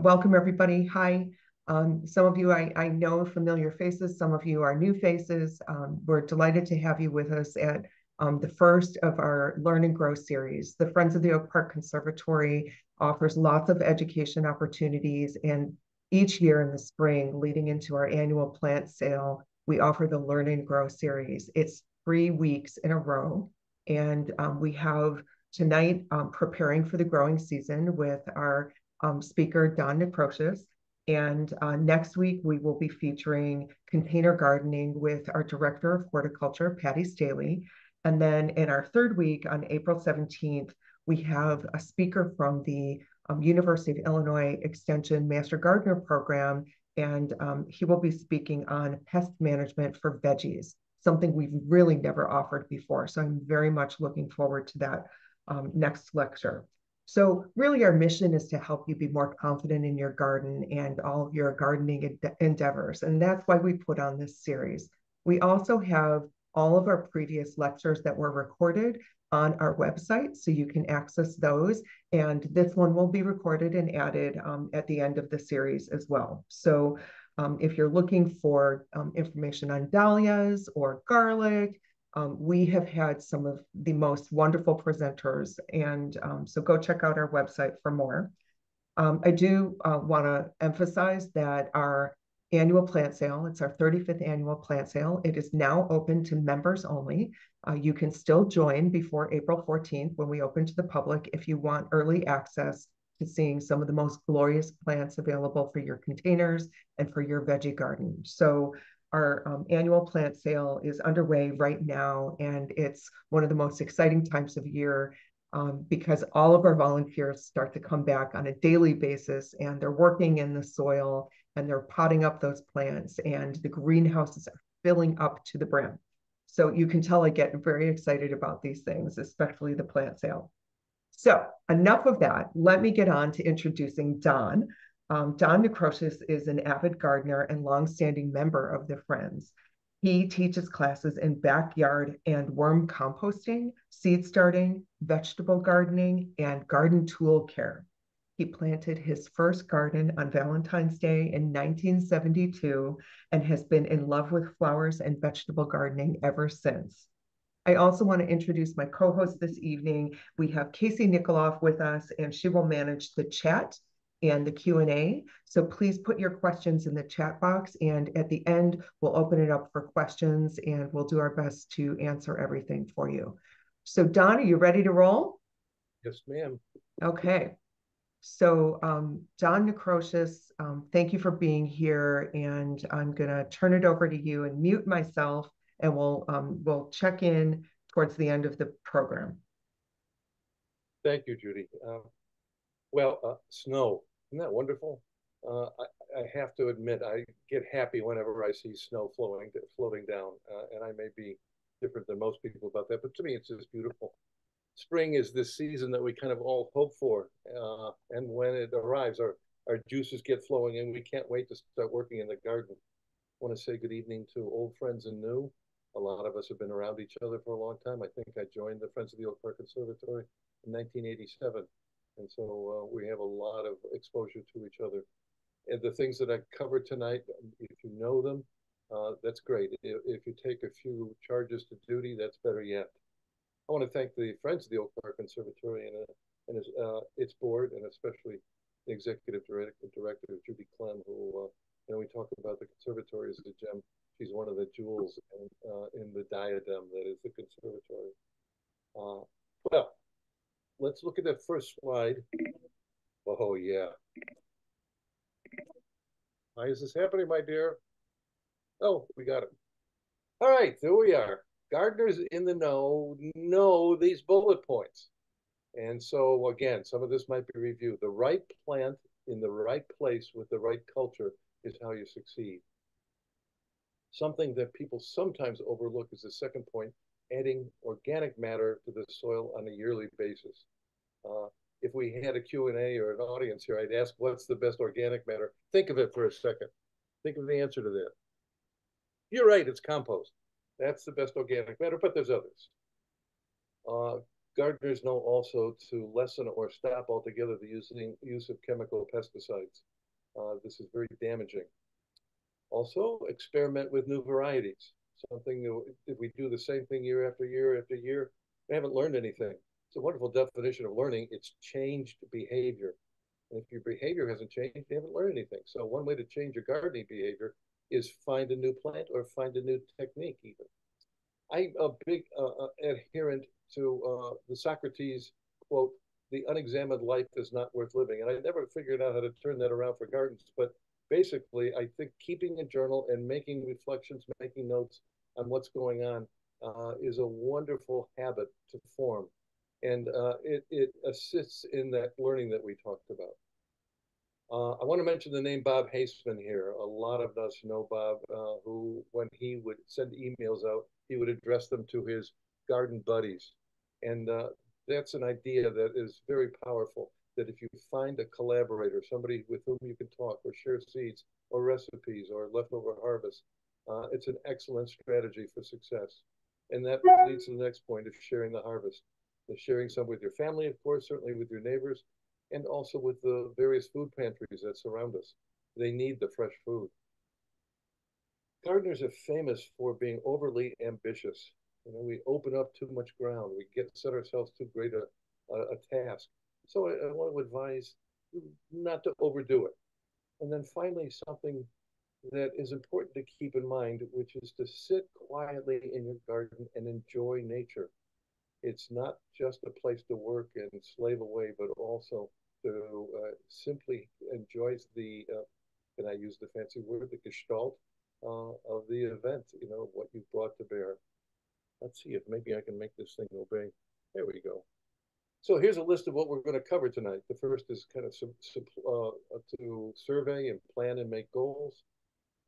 Welcome, everybody. Hi. Um, some of you I, I know familiar faces, some of you are new faces. Um, we're delighted to have you with us at um, the first of our Learn and Grow series. The Friends of the Oak Park Conservatory offers lots of education opportunities and each year in the spring leading into our annual plant sale, we offer the Learn and Grow series. It's three weeks in a row and um, we have tonight um, preparing for the growing season with our um, speaker, Don Necrosius. And uh, next week, we will be featuring container gardening with our Director of Horticulture, Patty Staley. And then in our third week on April 17th, we have a speaker from the um, University of Illinois Extension Master Gardener Program, and um, he will be speaking on pest management for veggies, something we've really never offered before. So I'm very much looking forward to that um, next lecture. So really our mission is to help you be more confident in your garden and all of your gardening endeavors. And that's why we put on this series. We also have all of our previous lectures that were recorded on our website, so you can access those. And this one will be recorded and added um, at the end of the series as well. So um, if you're looking for um, information on dahlias or garlic, um, we have had some of the most wonderful presenters, and um, so go check out our website for more. Um, I do uh, want to emphasize that our annual plant sale, it's our 35th annual plant sale. It is now open to members only. Uh, you can still join before April 14th when we open to the public if you want early access to seeing some of the most glorious plants available for your containers and for your veggie garden. So our um, annual plant sale is underway right now, and it's one of the most exciting times of year um, because all of our volunteers start to come back on a daily basis and they're working in the soil and they're potting up those plants and the greenhouses are filling up to the brim. So you can tell I get very excited about these things, especially the plant sale. So enough of that. Let me get on to introducing Don. Um, Don Necrosius is an avid gardener and longstanding member of the Friends. He teaches classes in backyard and worm composting, seed starting, vegetable gardening, and garden tool care. He planted his first garden on Valentine's Day in 1972 and has been in love with flowers and vegetable gardening ever since. I also want to introduce my co-host this evening. We have Casey Nikoloff with us, and she will manage the chat and the Q&A. So please put your questions in the chat box and at the end, we'll open it up for questions and we'll do our best to answer everything for you. So Don, are you ready to roll? Yes, ma'am. Okay. So um, Don Necrosius, um, thank you for being here and I'm gonna turn it over to you and mute myself and we'll, um, we'll check in towards the end of the program. Thank you, Judy. Uh, well, uh, snow, isn't that wonderful? Uh, I, I, have to admit, I get happy whenever I see snow flowing, floating down, uh, and I may be different than most people about that, but to me, it's just beautiful. Spring is this season that we kind of all hope for, uh, and when it arrives, our our juices get flowing, and we can't wait to start working in the garden. I want to say good evening to old friends and new. A lot of us have been around each other for a long time. I think I joined the Friends of the Oak Park Conservatory in 1987. And so uh, we have a lot of exposure to each other. And the things that I covered tonight, if you know them, uh, that's great. If, if, you take a few charges to duty, that's better yet. I want to thank the Friends of the Oak Park Conservatory and, uh, and its, uh, its board, and especially the executive director, director Judy Clem, who, uh, you know, we talk about the conservatory as a gem. She's one of the jewels in, uh, in the diadem that is the conservatory. well, let's look at that first slide. Oh, yeah. Why is this happening, my dear? Oh, we got it. All right, there we are. Gardeners in the know know these bullet points. And so, again, some of this might be reviewed. The right plant in the right place with the right culture is how you succeed. Something that people sometimes overlook is the second point adding organic matter to the soil on a yearly basis. Uh, if we had a Q&A or an audience here, I'd ask, what's the best organic matter? Think of it for a second. Think of the answer to that. You're right, it's compost. That's the best organic matter, but there's others. Uh, gardeners know also to lessen or stop altogether the using, use of chemical pesticides. Uh, this is very damaging. Also, experiment with new varieties. Something if we do the same thing year after year after year, we haven't learned anything. It's a wonderful definition of learning. It's changed behavior. And if your behavior hasn't changed, you haven't learned anything. So one way to change your gardening behavior is find a new plant or find a new technique even. I'm a big uh, uh, adherent to uh, the Socrates quote, the unexamined life is not worth living. And I never figured out how to turn that around for gardens. But basically, I think keeping a journal and making reflections, making notes on what's going on uh, is a wonderful habit to form. And uh, it, it assists in that learning that we talked about. Uh, I want to mention the name Bob Haseman here. A lot of us know Bob, uh, who, when he would send emails out, he would address them to his garden buddies. And uh, that's an idea that is very powerful. That if you find a collaborator, somebody with whom you can talk or share seeds or recipes or leftover harvest, uh, it's an excellent strategy for success. And that leads to the next point of sharing the harvest. The sharing some with your family, of course, certainly with your neighbors, and also with the various food pantries that surround us. They need the fresh food. Gardeners are famous for being overly ambitious. You know, we open up too much ground. We get set ourselves too great a, a, a task. So I, I want to advise not to overdo it. And then finally, something that is important to keep in mind, which is to sit quietly in your garden and enjoy nature. It's not just a place to work and slave away, but also to uh, simply enjoy the, uh, can I use the fancy word, the gestalt uh, of the event, you know, what you brought to bear. Let's see if maybe I can make this thing obey. There we go. So here's a list of what we're going to cover tonight. The first is kind of uh, to survey and plan and make goals,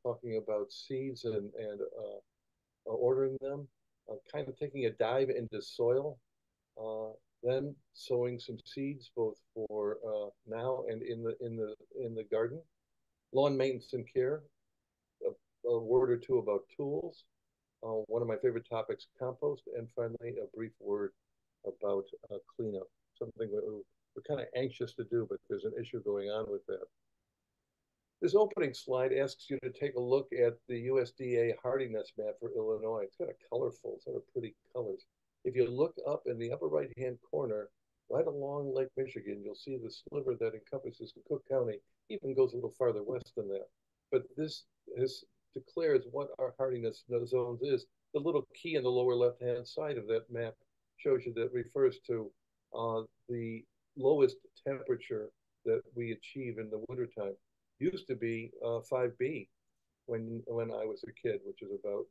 talking about seeds and, and uh, ordering them, uh, kind of taking a dive into soil, uh, then sowing some seeds both for uh, now and in the in the in the garden, lawn maintenance and care, a, a word or two about tools, uh, one of my favorite topics, compost, and finally a brief word about uh, cleanup, something we're, we're kind of anxious to do, but there's an issue going on with that. This opening slide asks you to take a look at the USDA hardiness map for Illinois. It's kind of colorful, sort of pretty colors. If you look up in the upper right-hand corner, right along Lake Michigan, you'll see the sliver that encompasses Cook County, even goes a little farther west than that. But this, this declares what our hardiness zones is. The little key in the lower left-hand side of that map shows you that refers to uh, the lowest temperature that we achieve in the wintertime. Used to be uh, 5B when when I was a kid, which is about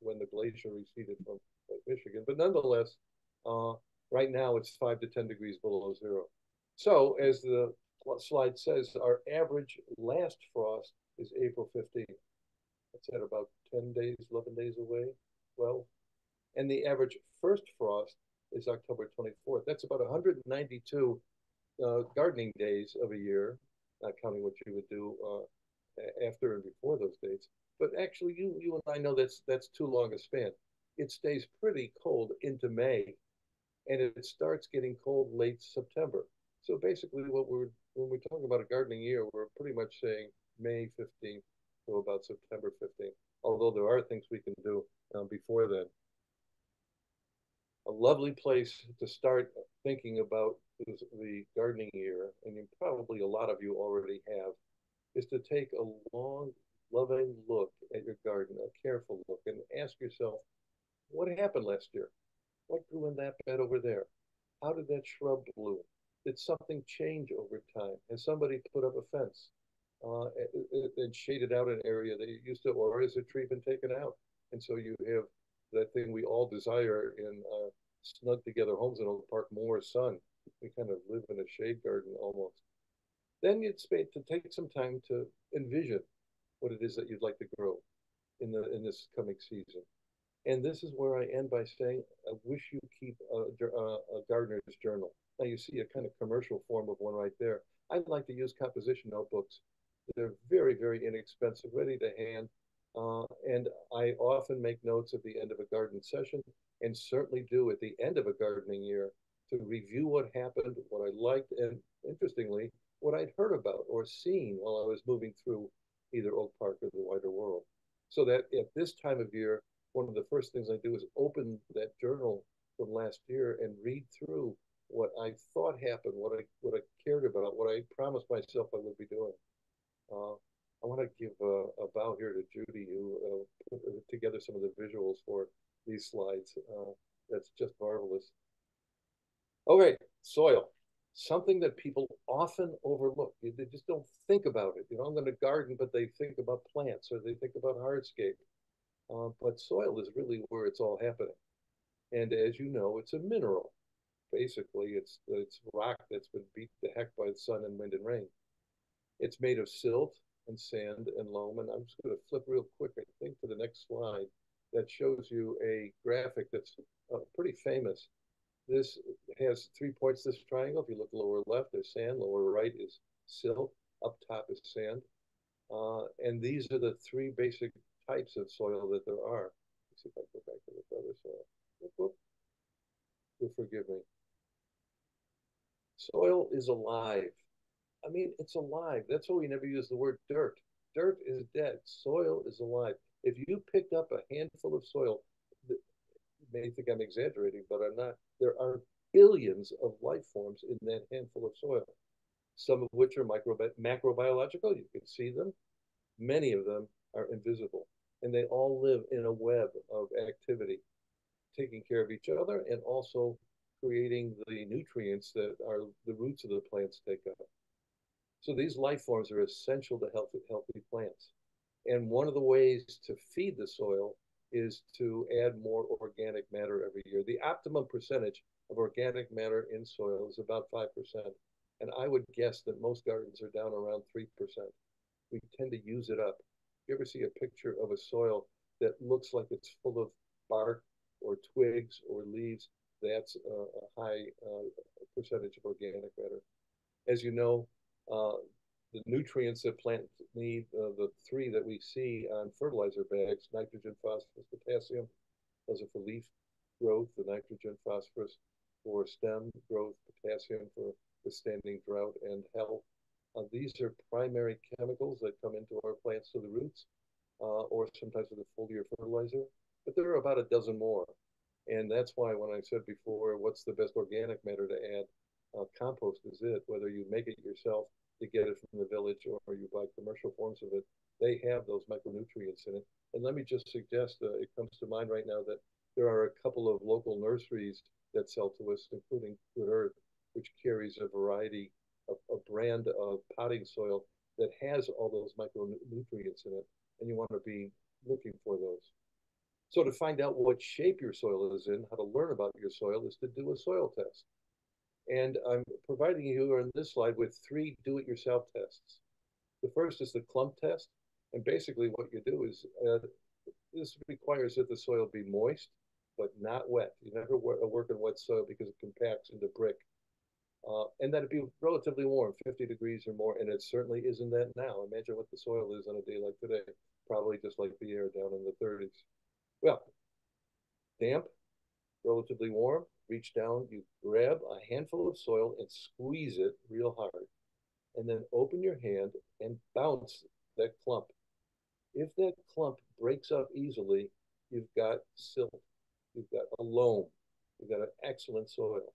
when the glacier receded from Michigan. But nonetheless, uh, right now it's 5 to 10 degrees below zero. So as the slide says, our average last frost is April 15th. That's at about 10 days, 11 days away, 12. And the average first frost is October 24th. That's about 192 uh, gardening days of a year, not counting what you would do uh, after and before those dates. But actually, you you and I know that's that's too long a span. It stays pretty cold into May, and it starts getting cold late September. So basically, what we're when we're talking about a gardening year, we're pretty much saying May 15th to about September 15th, although there are things we can do um, before then. A lovely place to start thinking about the gardening year, and you, probably a lot of you already have, is to take a long, loving look at your garden, a careful look, and ask yourself, what happened last year? What grew in that bed over there? How did that shrub bloom? Did something change over time? Has somebody put up a fence? uh, and shaded out an area that you used to, or has a tree been taken out? And so you have that thing we all desire in uh, snug together homes in Oak Park, more sun. We kind of live in a shade garden almost. Then it's made to take some time to envision what it is that you'd like to grow in the in this coming season. And this is where I end by saying, I wish you keep a, a, a gardener's journal. Now you see a kind of commercial form of one right there. I'd like to use composition notebooks they're very, very inexpensive, ready to hand. Uh, and I often make notes at the end of a garden session and certainly do at the end of a gardening year to review what happened, what I liked, and interestingly, what I'd heard about or seen while I was moving through either Oak Park or the wider world. So that at this time of year, one of the first things I do is open that journal from last year and read through what I thought happened, what I what I cared about, what I promised myself I would be doing. Uh, I want to give a, a, bow here to Judy, who uh, put together some of the visuals for these slides. Uh, that's just marvelous. Okay, soil, something that people often overlook. They just don't think about it. You know, I'm going to garden, but they think about plants or they think about hardscape. Uh, but soil is really where it's all happening. And as you know, it's a mineral. Basically, it's it's rock that's been beat to heck by the sun and wind and rain. It's made of silt and sand and loam. And I'm just going to flip real quick, I think, to the next slide that shows you a graphic that's uh, pretty famous. This has three points, this triangle. If you look lower left, there's sand. Lower right is silt. Up top is sand. Uh, and these are the three basic types of soil that there are. Let's see if I go back to this other soil. Whoop, whoop. You'll forgive me. Soil is alive. I mean, it's alive. That's why we never use the word dirt. Dirt is dead. Soil is alive. If you picked up a handful of soil, you may think I'm exaggerating, but I'm not. There are billions of life forms in that handful of soil, some of which are micro macrobiological. You can see them. Many of them are invisible, and they all live in a web of activity, taking care of each other and also creating the nutrients that are the roots of the plants take up. So these life forms are essential to healthy, healthy plants. And one of the ways to feed the soil is to add more organic matter every year. The optimum percentage of organic matter in soil is about 5%. And I would guess that most gardens are down around 3%. We tend to use it up. You ever see a picture of a soil that looks like it's full of bark or twigs or leaves? That's a, a high uh, percentage of organic matter. As you know, the nutrients that plants need, uh, the three that we see on fertilizer bags, nitrogen, phosphorus, potassium, those are for leaf growth, the nitrogen, phosphorus for stem growth, potassium for withstanding drought and health. Uh, these are primary chemicals that come into our plants to the roots, uh, or sometimes with a foliar fertilizer, but there are about a dozen more. And that's why when I said before, what's the best organic matter to add? Uh, compost is it, whether you make it yourself to get it from the village or you buy commercial forms of it, they have those micronutrients in it. And let me just suggest, uh, it comes to mind right now that there are a couple of local nurseries that sell to us, including Good Earth, which carries a variety of a brand of potting soil that has all those micronutrients in it, and you want to be looking for those. So to find out what shape your soil is in, how to learn about your soil is to do a soil test. And I'm providing you on this slide with three do-it-yourself tests. The first is the clump test. And basically what you do is, uh, this requires that the soil be moist, but not wet. You never work in wet soil because it compacts into brick. Uh, and that it be relatively warm, 50 degrees or more, and it certainly isn't that now. Imagine what the soil is on a day like today, probably just like the air down in the 30s. Well, damp, relatively warm, reach down, you grab a handful of soil and squeeze it real hard. And then open your hand and bounce that clump. If that clump breaks up easily, you've got silt, you've got a loam, you've got an excellent soil.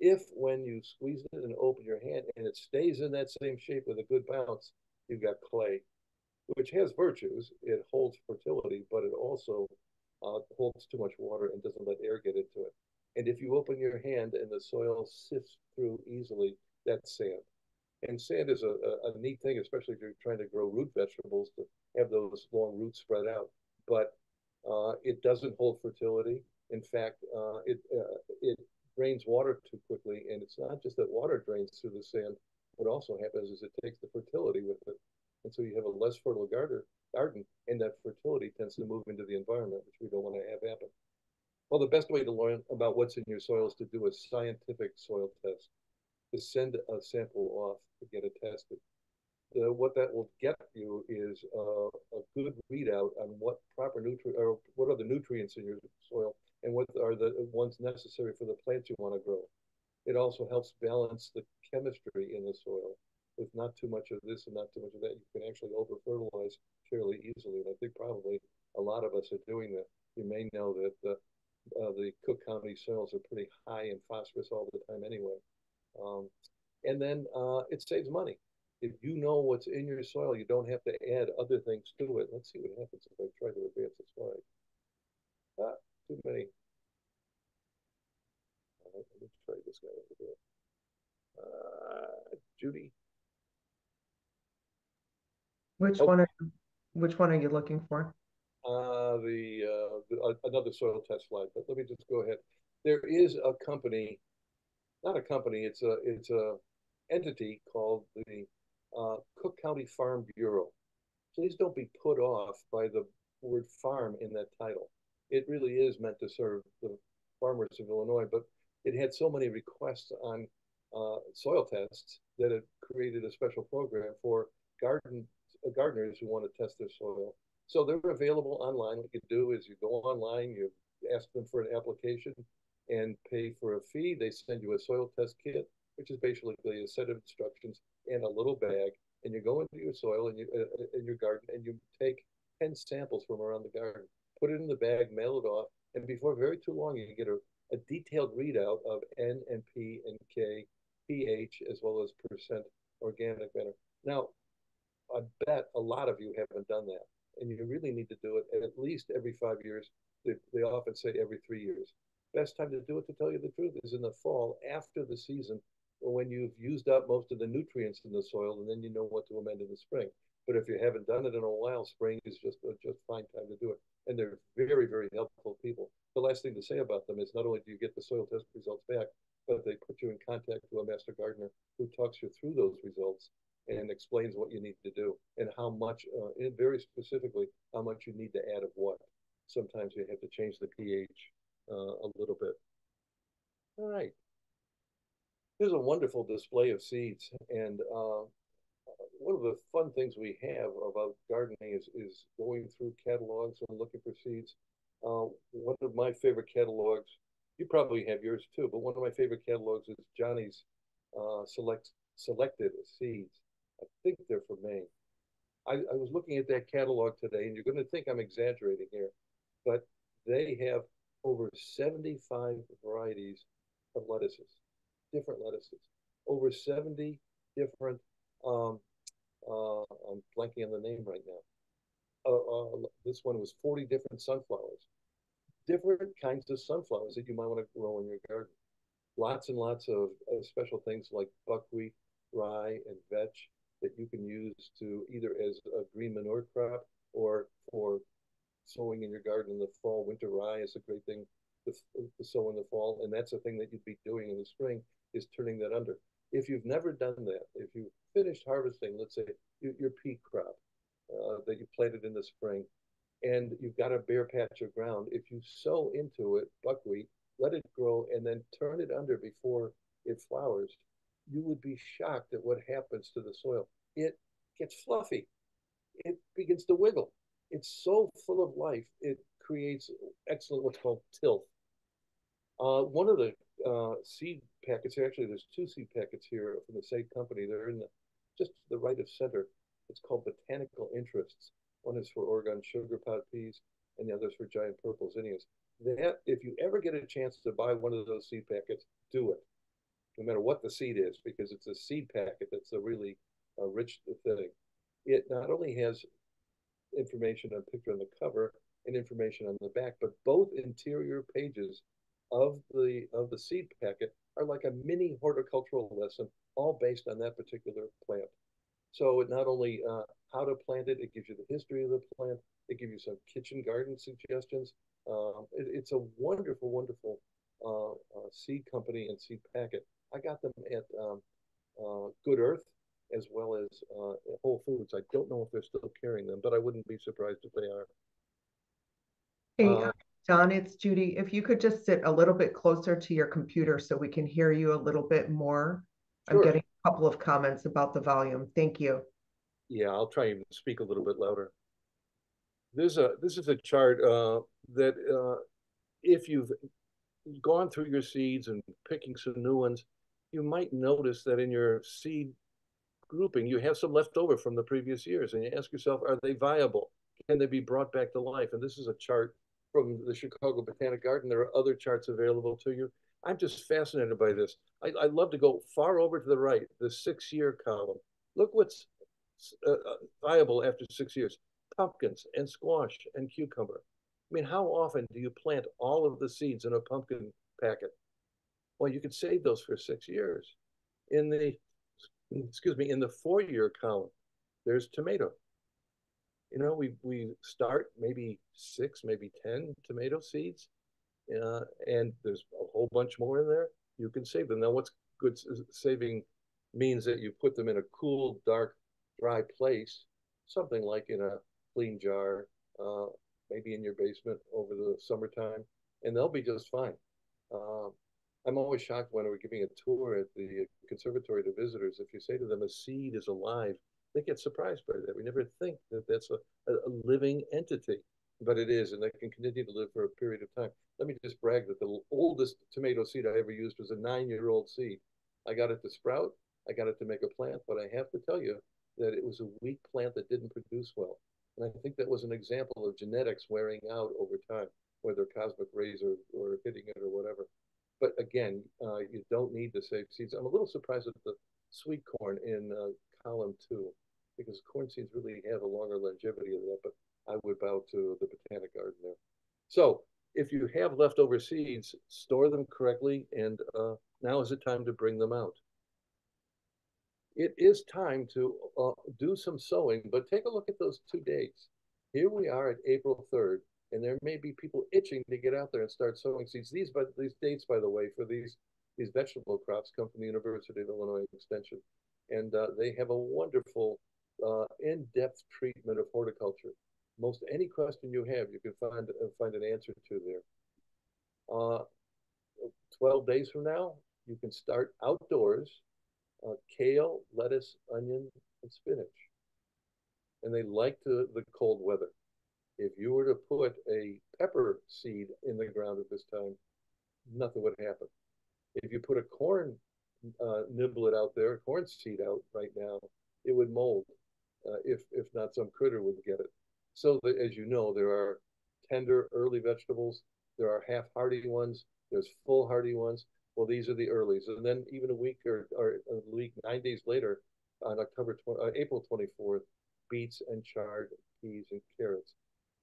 If when you squeeze it and open your hand and it stays in that same shape with a good bounce, you've got clay, which has virtues. It holds fertility, but it also uh, holds too much water and doesn't let air get into it. And if you open your hand and the soil sifts through easily, that's sand. And sand is a, a, a, neat thing, especially if you're trying to grow root vegetables to have those long roots spread out. But uh, it doesn't hold fertility. In fact, uh, it uh, it drains water too quickly, and it's not just that water drains through the sand. What also happens is it takes the fertility with it, and so you have a less fertile garden, garden, and that fertility tends to move into the environment, which we don't want to have happen. Well, the best way to learn about what's in your soil is to do a scientific soil test, to send a sample off to get it tested. The, what that will get you is uh, a good readout on what proper nutrient or what are the nutrients in your soil and what are the ones necessary for the plants you want to grow. It also helps balance the chemistry in the soil with not too much of this and not too much of that. You can actually over fertilize fairly easily. And I think probably a lot of us are doing that. You may know that the, uh, the Cook County soils are pretty high in phosphorus all the time anyway. Um, and then uh, it saves money. If you know what's in your soil, you don't have to add other things to it. Let's see what happens if I try to advance the slide. Ah, too many. let me try this guy over here. Uh, Judy. Which oh. one are which one are you looking for? Uh, the, uh, the another soil test slide, but let me just go ahead. There is a company, not a company, it's a it's a entity called the uh, Cook County Farm Bureau. Please don't be put off by the word farm in that title. It really is meant to serve the farmers of Illinois, but it had so many requests on uh, soil tests that it created a special program for garden uh, gardeners who want to test their soil. So they're available online. What you do is you go online, you ask them for an application and pay for a fee. They send you a soil test kit, which is basically a set of instructions and a little bag. And you go into your soil and you uh, in your garden and you take 10 samples from around the garden, put it in the bag, mail it off, and before very too long, you get a, a detailed readout of N and P and K, pH, as well as percent organic matter. Now, I bet a lot of you haven't done that, and you really need to do it at least every five years. They, they often say every three years. Best time to do it, to tell you the truth, is in the fall after the season when you've used up most of the nutrients in the soil, and then you know what to amend in the spring. But if you haven't done it in a while, spring is just a just fine time to do it. And they're very, very helpful people. The last thing to say about them is not only do you get the soil test results back, but they put you in contact with a master gardener who talks you through those results and explains what you need to do and how much, uh, and very specifically, how much you need to add of what. Sometimes you have to change the pH uh, a little bit. All right. Here's a wonderful display of seeds. And uh, one of the fun things we have about gardening is, is going through catalogs and looking for seeds. Uh, one of my favorite catalogs, you probably have yours too, but one of my favorite catalogs is Johnny's uh, select selected seeds. I think they're from Maine. I, I was looking at that catalog today, and you're going to think I'm exaggerating here, but they have over 75 varieties of lettuces, different lettuces, over 70 different. Um, uh, I'm blanking on the name right now. Uh, uh, this one was 40 different sunflowers, different kinds of sunflowers that you might want to grow in your garden. Lots and lots of, of special things like buckwheat, rye, and vetch that you can use to either as a green manure crop or for sowing in your garden in the fall. Winter rye is a great thing to, to sow in the fall, and that's a thing that you'd be doing in the spring is turning that under. If you've never done that, if you finished harvesting, let's say your, your pea crop uh, that you planted in the spring, and you've got a bare patch of ground, if you sow into it buckwheat, let it grow, and then turn it under before it flowers, you would be shocked at what happens to the soil. It gets fluffy. It begins to wiggle. It's so full of life. It creates excellent what's called tilth. Uh, one of the uh, seed packets actually, there's two seed packets here from the same company. They're in the, just the right of center. It's called Botanical Interests. One is for Oregon sugar pod peas, and the other is for giant purple zinnias. That, if you ever get a chance to buy one of those seed packets, do it no matter what the seed is, because it's a seed packet that's a really uh, rich thing. It not only has information on picture on the cover and information on the back, but both interior pages of the of the seed packet are like a mini horticultural lesson, all based on that particular plant. So it not only uh, how to plant it, it gives you the history of the plant, it gives you some kitchen garden suggestions. Um, it, it's a wonderful, wonderful uh, uh, seed company and seed packet. I got them at um, uh, Good Earth as well as uh, Whole Foods. I don't know if they're still carrying them, but I wouldn't be surprised if they are. Hey, uh, John, it's Judy. If you could just sit a little bit closer to your computer so we can hear you a little bit more. Sure. I'm getting a couple of comments about the volume. Thank you. Yeah, I'll try and speak a little bit louder. There's a this is a chart uh, that uh, if you've gone through your seeds and picking some new ones, you might notice that in your seed grouping, you have some left over from the previous years, and you ask yourself, are they viable? Can they be brought back to life? And this is a chart from the Chicago Botanic Garden. There are other charts available to you. I'm just fascinated by this. I, I love to go far over to the right, the six-year column. Look what's uh, uh, viable after six years. Pumpkins and squash and cucumber. I mean, how often do you plant all of the seeds in a pumpkin packet? Well, you could save those for six years. In the, excuse me, in the four-year column, there's tomato. You know, we we start maybe six, maybe ten tomato seeds, uh, and there's a whole bunch more in there. You can save them. Now, what's good saving means that you put them in a cool, dark, dry place, something like in a clean jar, uh, maybe in your basement over the summertime, and they'll be just fine. Uh, I'm always shocked when we're giving a tour at the conservatory to visitors. If you say to them a seed is alive, they get surprised by that. We never think that that's a, a living entity, but it is, and they can continue to live for a period of time. Let me just brag that the oldest tomato seed I ever used was a nine-year-old seed. I got it to sprout. I got it to make a plant, but I have to tell you that it was a weak plant that didn't produce well. And I think that was an example of genetics wearing out over time, whether cosmic rays are, or hitting it or whatever. But again, uh, you don't need to save seeds. I'm a little surprised at the sweet corn in uh, column two, because corn seeds really have a longer longevity than that, but I would bow to the botanic garden there. So if you have leftover seeds, store them correctly, and uh, now is the time to bring them out. It is time to uh, do some sowing, but take a look at those two dates. Here we are at April 3rd and there may be people itching to get out there and start sowing seeds. These, but these dates, by the way, for these these vegetable crops come from the University of Illinois Extension, and uh, they have a wonderful uh, in-depth treatment of horticulture. Most any question you have, you can find uh, find an answer to there. Uh, Twelve days from now, you can start outdoors. Uh, kale, lettuce, onion, and spinach, and they like the, the cold weather if you were to put a pepper seed in the ground at this time, nothing would happen. If you put a corn uh, niblet out there, a corn seed out right now, it would mold. Uh, if if not, some critter would get it. So that, as you know, there are tender early vegetables. There are half hardy ones. There's full hardy ones. Well, these are the earlies, and then even a week or, or a week, nine days later, on October 20, uh, April 24th, beets and chard peas and carrots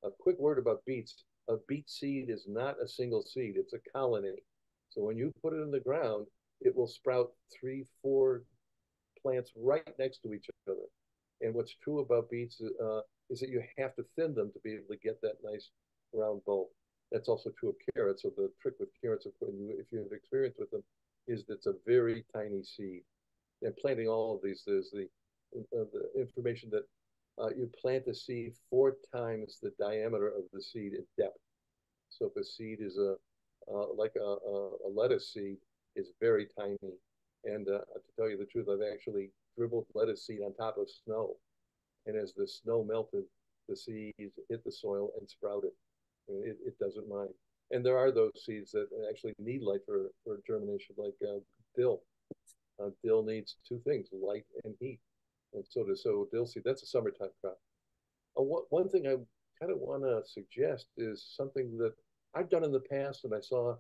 a quick word about beets. A beet seed is not a single seed, it's a colony. So when you put it in the ground, it will sprout three, four plants right next to each other. And what's true about beets uh, is that you have to thin them to be able to get that nice round bulb. That's also true of carrots. So the trick with carrots, if you have experience with them, is that it's a very tiny seed. And planting all of these, there's the uh, the information that uh, you plant the seed four times the diameter of the seed in depth. So if a seed is a uh, like a, a, a, lettuce seed, is very tiny. And uh, to tell you the truth, I've actually dribbled lettuce seed on top of snow, and as the snow melted, the seeds hit the soil and sprouted. It, it doesn't mind. And there are those seeds that actually need light for, for germination, like uh, dill. Uh, dill needs two things, light and heat and so to so dill seed. That's a summertime crop. Uh, one, one thing I kind of want to suggest is something that I've done in the past, and I saw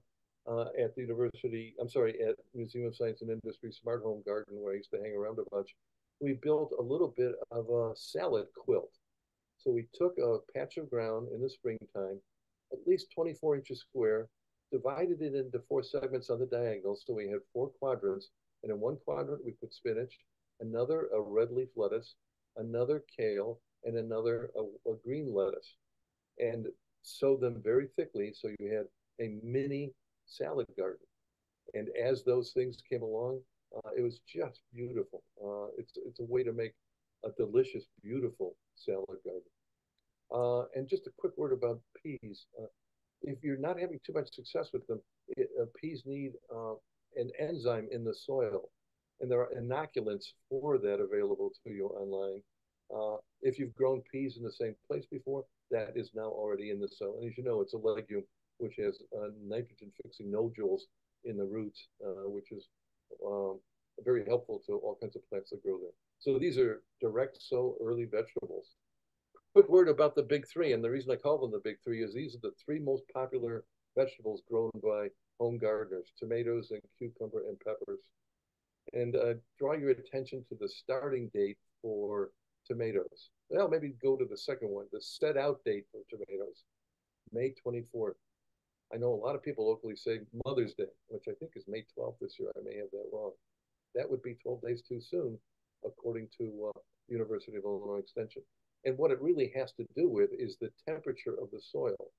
uh, at the university. I'm sorry, at Museum of Science and Industry Smart Home Garden, where I used to hang around a bunch. We built a little bit of a salad quilt. So we took a patch of ground in the springtime, at least 24 inches square, divided it into four segments on the diagonal. So we had four quadrants, and in one quadrant we put spinach, another a red leaf lettuce, another kale, and another a, a green lettuce, and sow them very thickly so you had a mini salad garden. And as those things came along, uh, it was just beautiful. Uh, it's it's a way to make a delicious, beautiful salad garden. Uh, and just a quick word about peas. Uh, if you're not having too much success with them, it, uh, peas need uh, an enzyme in the soil and there are inoculants for that available to you online. Uh, if you've grown peas in the same place before, that is now already in the soil. And as you know, it's a legume which has uh, nitrogen fixing nodules in the roots, uh, which is um, very helpful to all kinds of plants that grow there. So these are direct sow early vegetables. Quick word about the big three, and the reason I call them the big three is these are the three most popular vegetables grown by home gardeners, tomatoes and cucumber and peppers. And uh, draw your attention to the starting date for tomatoes. Well, maybe go to the second one, the set out date for tomatoes, May 24th. I know a lot of people locally say Mother's Day, which I think is May 12th this year. I may have that wrong. That would be 12 days too soon, according to uh, University of Illinois Extension. And what it really has to do with is the temperature of the soil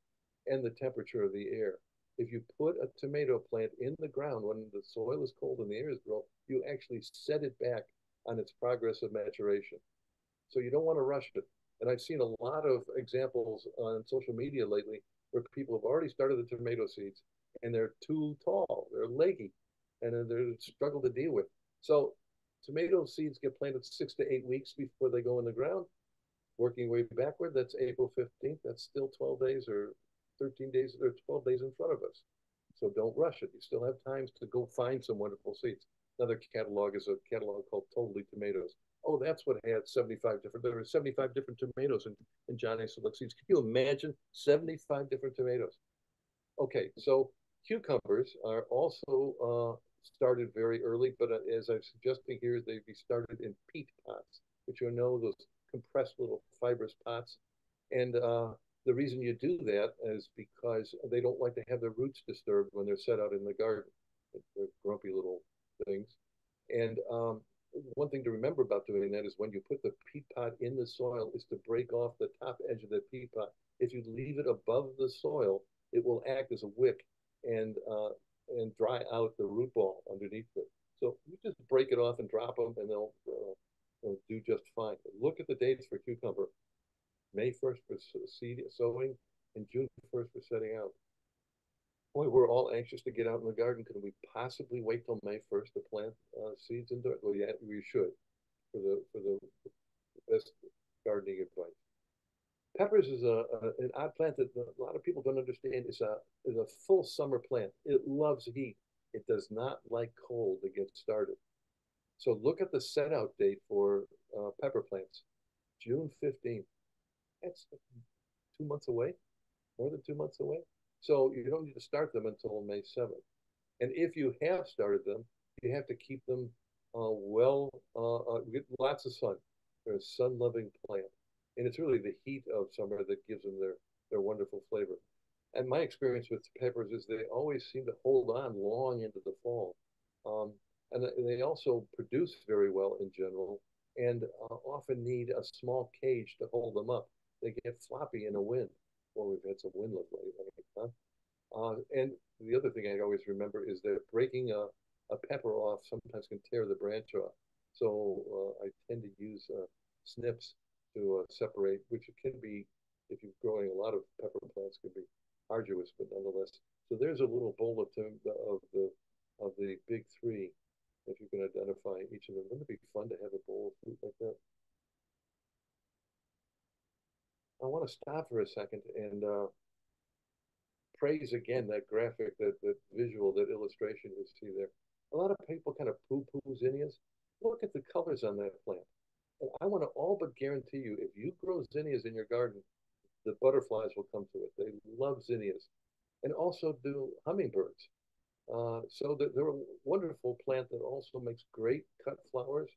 and the temperature of the air. If you put a tomato plant in the ground when the soil is cold and the air is cold, you actually set it back on its progress of maturation. So you don't want to rush it. And I've seen a lot of examples on social media lately where people have already started the tomato seeds and they're too tall, they're leggy, and they're struggle to deal with. So tomato seeds get planted six to eight weeks before they go in the ground. Working way backward, that's April 15th. That's still 12 days or 13 days or 12 days in front of us. So don't rush it. You still have time to go find some wonderful seeds. Another catalog is a catalog called Totally Tomatoes. Oh, that's what had 75 different, there were 75 different tomatoes in, in Johnny Select Seeds. Can you imagine 75 different tomatoes? Okay, so cucumbers are also uh, started very early, but uh, as I'm suggesting here, they be started in peat pots, which you know those compressed little fibrous pots. And uh, the reason you do that is because they don't like to have their roots disturbed when they're set out in the garden. They're grumpy little things. And um, one thing to remember about doing that is when you put the peat pot in the soil is to break off the top edge of the peat pot. If you leave it above the soil, it will act as a wick and uh, and dry out the root ball underneath it. So you just break it off and drop them, and they'll, uh, they'll do just fine. Look at the dates for cucumber: May 1st for seed sowing, and June 1st for setting out. Boy, we're all anxious to get out in the garden. Can we possibly wait till May 1st to plant uh, seeds it? Well, yeah, we should for the for the best gardening advice. Peppers is a, a, an odd plant that a lot of people don't understand. It's a is a full summer plant. It loves heat. It does not like cold to get started. So look at the set out date for uh, pepper plants, June 15th. That's two months away, more than two months away. So you don't need to start them until May 7th. And if you have started them, you have to keep them uh, well, uh, uh, get lots of sun. They're a sun-loving plant and it's really the heat of summer that gives them their their wonderful flavor. And my experience with peppers is they always seem to hold on long into the fall, um, and they also produce very well in general, and uh, often need a small cage to hold them up. They get floppy in a wind. Well, we've had some wind lately, huh? Uh, and the other thing I always remember is that breaking a, a pepper off sometimes can tear the branch off. So uh, I tend to use uh, snips to uh, separate, which can be, if you're growing a lot of pepper plants, can be arduous, but nonetheless. So there's a little of, of the of the big three, if you can identify each of them. Wouldn't it be fun to have a bowl of fruit like that? I want to stop for a second and uh, praise again that graphic, that, that visual, that illustration you see there. A lot of people kind of poo-poo zinnias. Look at the colors on that plant. And I want to all but guarantee you, if you grow zinnias in your garden, the butterflies will come to it. They love zinnias, and also do hummingbirds. Uh, so they're a wonderful plant that also makes great cut flowers,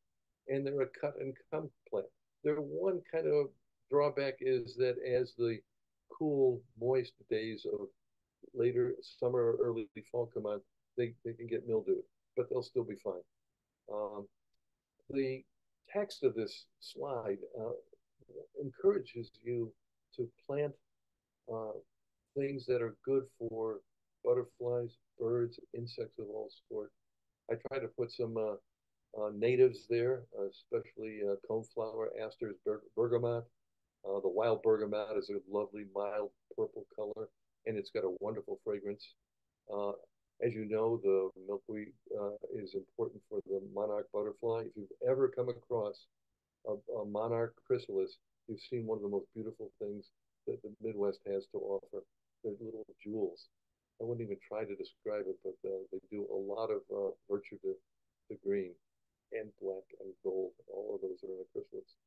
and they're a cut and come plant. They're one kind of drawback is that as the cool, moist days of later summer or early fall come on, they, they can get mildew, but they'll still be fine. Um, the text of this slide uh, encourages you to plant uh, things that are good for butterflies, birds, insects of all sorts. I try to put some uh, uh natives there, especially uh, coneflower, asters, ber bergamot. Uh, the wild bergamot is a lovely, mild purple color, and it's got a wonderful fragrance. As you know, the milkweed uh, is important for the monarch butterfly. If you've ever come across a, a, monarch chrysalis, you've seen one of the most beautiful things that the Midwest has to offer. They're little jewels. I wouldn't even try to describe it, but uh, they do a lot of uh, virtue to, the green, and black and gold. All of those are in the chrysalids.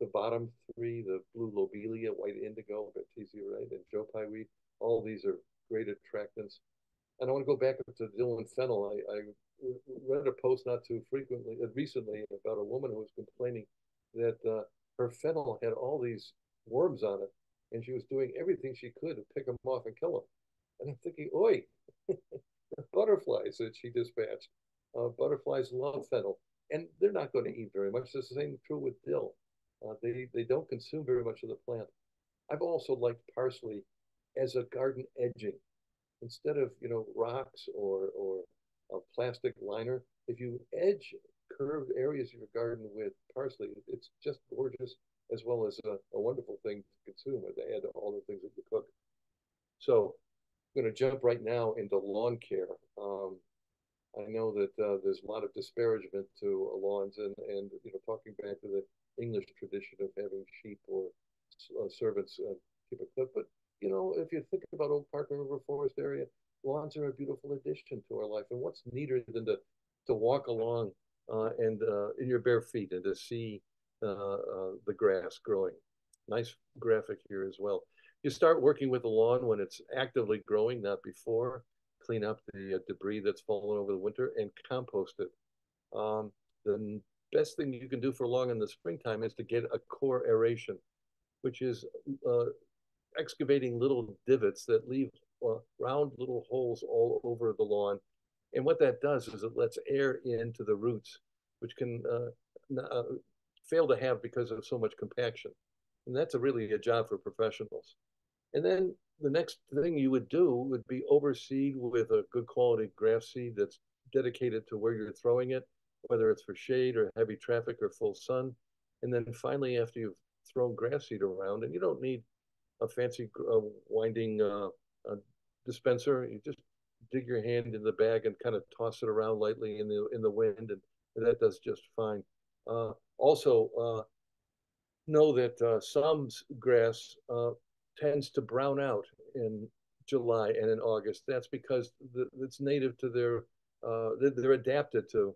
The bottom three, the blue lobelia, white indigo, Baptisia and Joe Pye weed, all these are great attractants. And I want to go back to dill and fennel. I, I read a post not too frequently, uh, recently, about a woman who was complaining that uh, her fennel had all these worms on it, and she was doing everything she could to pick them off and kill them. And I'm thinking, oi, butterflies that she dispatched. Uh, butterflies love fennel, and they're not going to eat very much. It's the same true with dill. Uh, they they don't consume very much of the plant. I've also liked parsley as a garden edging instead of you know rocks or or a plastic liner. If you edge curved areas of your garden with parsley, it's just gorgeous as well as a, a wonderful thing to consume to add to all the things that you cook. So I'm going to jump right now into lawn care. Um, I know that uh, there's a lot of disparagement to lawns and, and, you know, talking back to the English tradition of having sheep or uh, servants uh, keep a clip. But, you know, if you think about Oak Park River Forest area, lawns are a beautiful addition to our life. And what's neater than to, to walk along uh, and uh, in your bare feet and to see uh, uh, the grass growing. Nice graphic here as well. You start working with the lawn when it's actively growing, not before. Clean up the uh, debris that's fallen over the winter and compost it. Um, the best thing you can do for long in the springtime is to get a core aeration, which is uh, excavating little divots that leave uh, round little holes all over the lawn. And what that does is it lets air into the roots, which can uh, uh, fail to have because of so much compaction. And that's a really a job for professionals. And then the next thing you would do would be overseed with a good quality grass seed that's dedicated to where you're throwing it, whether it's for shade or heavy traffic or full sun. And then finally, after you've thrown grass seed around, and you don't need a fancy uh, winding uh, dispenser, you just dig your hand in the bag and kind of toss it around lightly in the in the wind, and that does just fine. Uh, also, uh, know that uh, some grass tends to brown out in July and in August. That's because the, it's native to their, they're, adapted to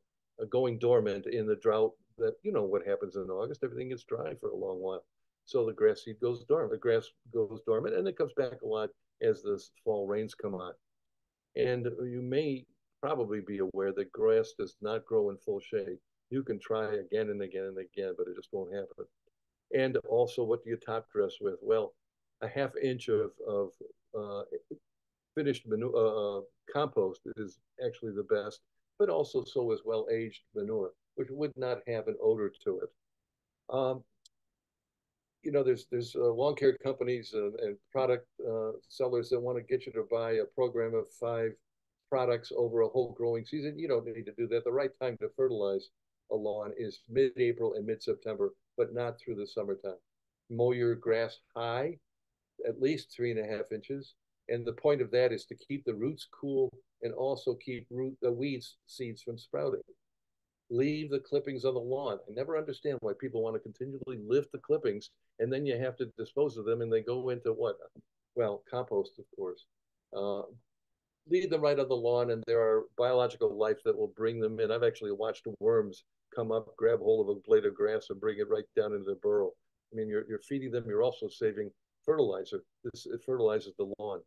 going dormant in the drought that, you know, what happens in August, everything gets dry for a long while. So the grass seed goes dormant, the grass goes dormant and it comes back a lot as the fall rains come on. And you may probably be aware that grass does not grow in full shade. You can try again and again and again, but it just won't happen. And also, what do you top dress with? Well, a half inch of, of uh, finished manure, uh, uh, compost is actually the best, but also so is well-aged manure, which would not have an odor to it. Um, you know, there's there's uh, lawn care companies uh, and product uh, sellers that want to get you to buy a program of five products over a whole growing season. You don't need to do that. The right time to fertilize a lawn is mid-April and mid-September, but not through the summertime. Mow your grass high at least three and a half inches. And the point of that is to keep the roots cool and also keep root the weeds seeds from sprouting. Leave the clippings on the lawn. I never understand why people want to continually lift the clippings and then you have to dispose of them and they go into what? Well, compost, of course. Uh, leave them right on the lawn and there are biological life that will bring them in. I've actually watched worms come up, grab hold of a blade of grass and bring it right down into the burrow. I mean, you're, you're feeding them, you're also saving fertilizer. This it fertilizes the lawn.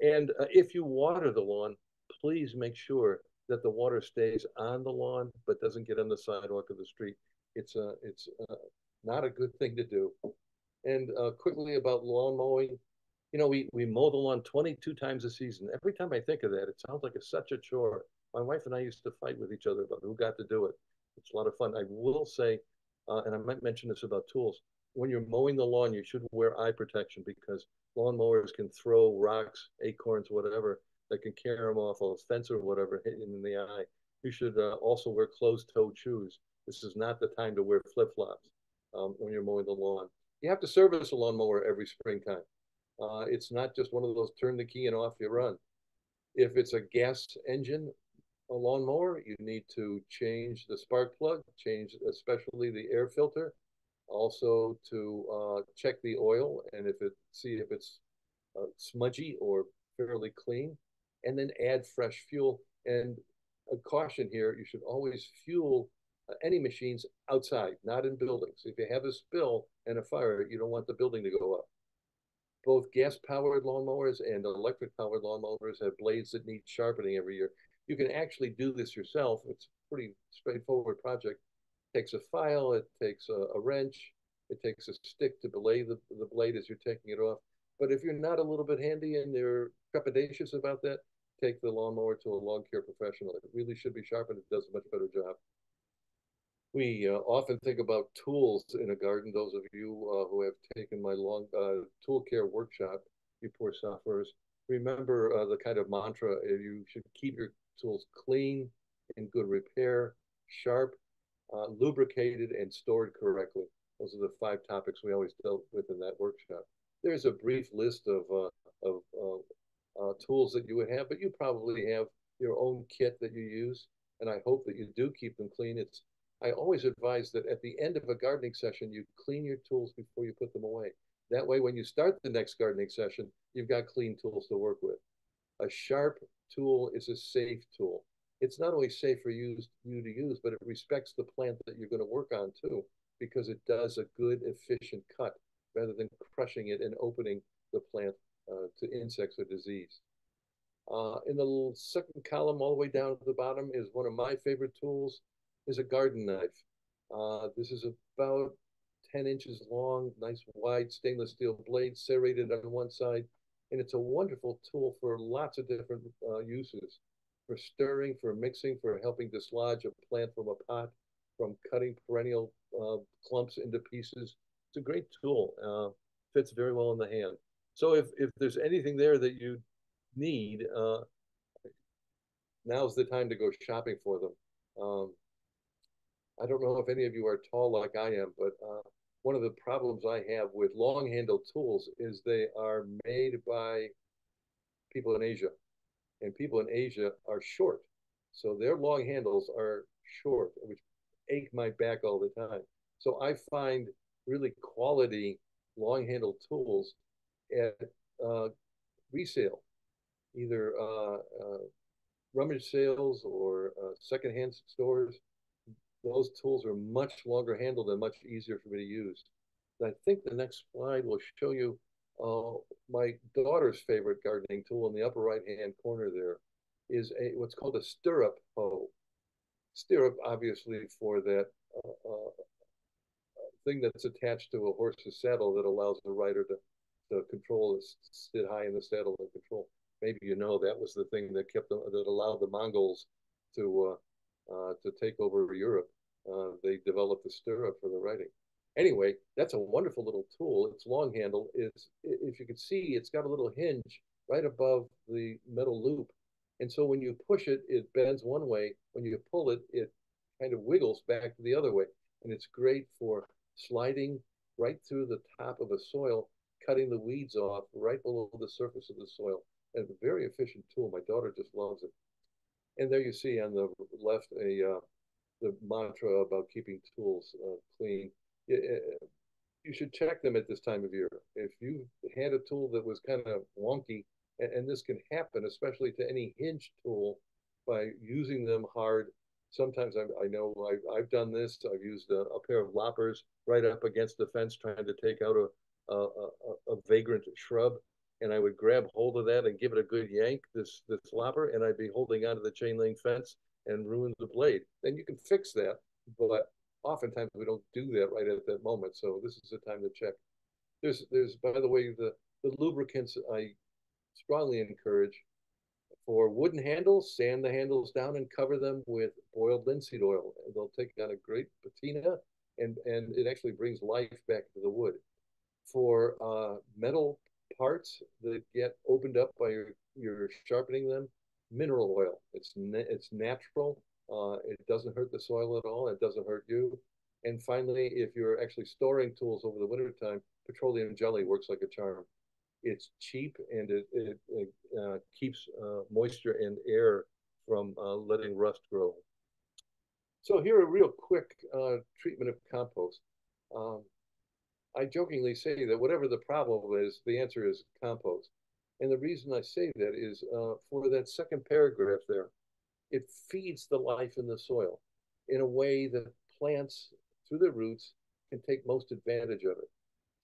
And uh, if you water the lawn, please make sure that the water stays on the lawn but doesn't get on the sidewalk of the street. It's a it's uh, not a good thing to do. And uh, quickly about lawn mowing, you know, we we mow the lawn 22 times a season. Every time I think of that, it sounds like it's such a chore. My wife and I used to fight with each other about who got to do it. It's a lot of fun. I will say, uh, and I might mention this about tools when you're mowing the lawn, you should wear eye protection because lawn mowers can throw rocks, acorns, whatever that can carry them off a fence or whatever, hitting in the eye. You should uh, also wear closed-toed shoes. This is not the time to wear flip-flops um, when you're mowing the lawn. You have to service a lawnmower every springtime. Uh, it's not just one of those turn the key and off you run. If it's a gas engine a lawnmower, you need to change the spark plug, change especially the air filter, also to uh, check the oil and if it see if it's uh, smudgy or fairly clean, and then add fresh fuel. And a caution here, you should always fuel uh, any machines outside, not in buildings. If you have a spill and a fire, you don't want the building to go up. Both gas-powered lawnmowers and electric-powered lawnmowers have blades that need sharpening every year. You can actually do this yourself. It's a pretty straightforward project. It takes a file, it takes a, a wrench, it takes a stick to belay the, the blade as you're taking it off. But if you're not a little bit handy and you're trepidatious about that, take the lawnmower to a lawn care professional. It really should be sharpened. It does a much better job. We uh, often think about tools in a garden. Those of you uh, who have taken my long uh, tool care workshop, you poor sufferers, remember uh, the kind of mantra uh, you should keep your tools clean, in good repair, sharp, uh, lubricated, and stored correctly. Those are the five topics we always dealt with in that workshop. There's a brief list of, of tools that you would have, but you probably have your own kit that you use. And I hope that you do keep them clean. It's I always advise that at the end of a gardening session, you clean your tools before you put them away. That way, when you start the next gardening session, you've got clean tools to work with. A sharp tool is a safe tool. It's not only safe for you, you to use, but it respects the plant that you're going to work on too, because it does a good, efficient cut rather than crushing it and opening the plant uh, to insects or disease. Uh, in the second column, all the way down to the bottom, is one of my favorite tools, is a garden knife. Uh, this is about 10 inches long, nice wide stainless steel blade, serrated on one side. And it's a wonderful tool for lots of different uh, uses for stirring, for mixing, for helping dislodge a plant from a pot, from cutting perennial uh, clumps into pieces. It's a great tool. Uh, fits very well in the hand. So if, if there's anything there that you need, uh, now's the time to go shopping for them. Um, I don't know if any of you are tall like I am, but uh, one of the problems I have with long handled tools is they are made by people in Asia, and people in Asia are short. So their long handles are short, which ache my back all the time. So I find really quality long handled tools at uh, resale, either uh, uh, rummage sales or uh, secondhand stores those tools are much longer handled and much easier for me to use. And I think the next slide will show you my daughter's favorite gardening tool in the upper right hand corner there is a what's called a stirrup hoe. Stirrup, obviously, for that uh, uh, thing that's attached to a horse's saddle that allows the rider to, to control, is sit high in the saddle and control. Maybe you know that was the thing that kept them, that allowed the Mongols to uh, uh, to take over Europe. Uh, they developed the stirrup for the writing. Anyway, that's a wonderful little tool. Its long handle is, if you can see, it's got a little hinge right above the metal loop. And so when you push it, it bends one way. When you pull it, it kind of wiggles back the other way. And it's great for sliding right through the top of a soil, cutting the weeds off right below the surface of the soil. And a very efficient tool. My daughter just loves it. And there you see on the left a uh, the mantra about keeping tools uh, clean. you should check them at this time of year. If you had a tool that was kind of wonky, and, and this can happen, especially to any hinge tool, by using them hard. Sometimes I, I know I've, I've done this. I've used a, a, pair of loppers right up against the fence trying to take out a, a, a, vagrant shrub and I would grab hold of that and give it a good yank, this this lopper, and I'd be holding onto the chain link fence and ruin the blade. Then you can fix that, but oftentimes we don't do that right at that moment. So this is the time to check. There's there's by the way the the lubricants I strongly encourage for wooden handles, sand the handles down and cover them with boiled linseed oil. They'll take on a great patina and, and it actually brings life back to the wood. For uh, metal parts that get opened up by your, your sharpening them, mineral oil. It's it's natural. Uh, it doesn't hurt the soil at all. It doesn't hurt you. And finally, if you're actually storing tools over the wintertime, petroleum jelly works like a charm. It's cheap and it, it, it uh, keeps uh, moisture and air from uh, letting rust grow. So here a real quick uh, treatment of compost. Um, I jokingly say that whatever the problem is, the answer is compost. And the reason I say that is uh, for that second paragraph there, it feeds the life in the soil in a way that plants, through their roots, can take most advantage of it.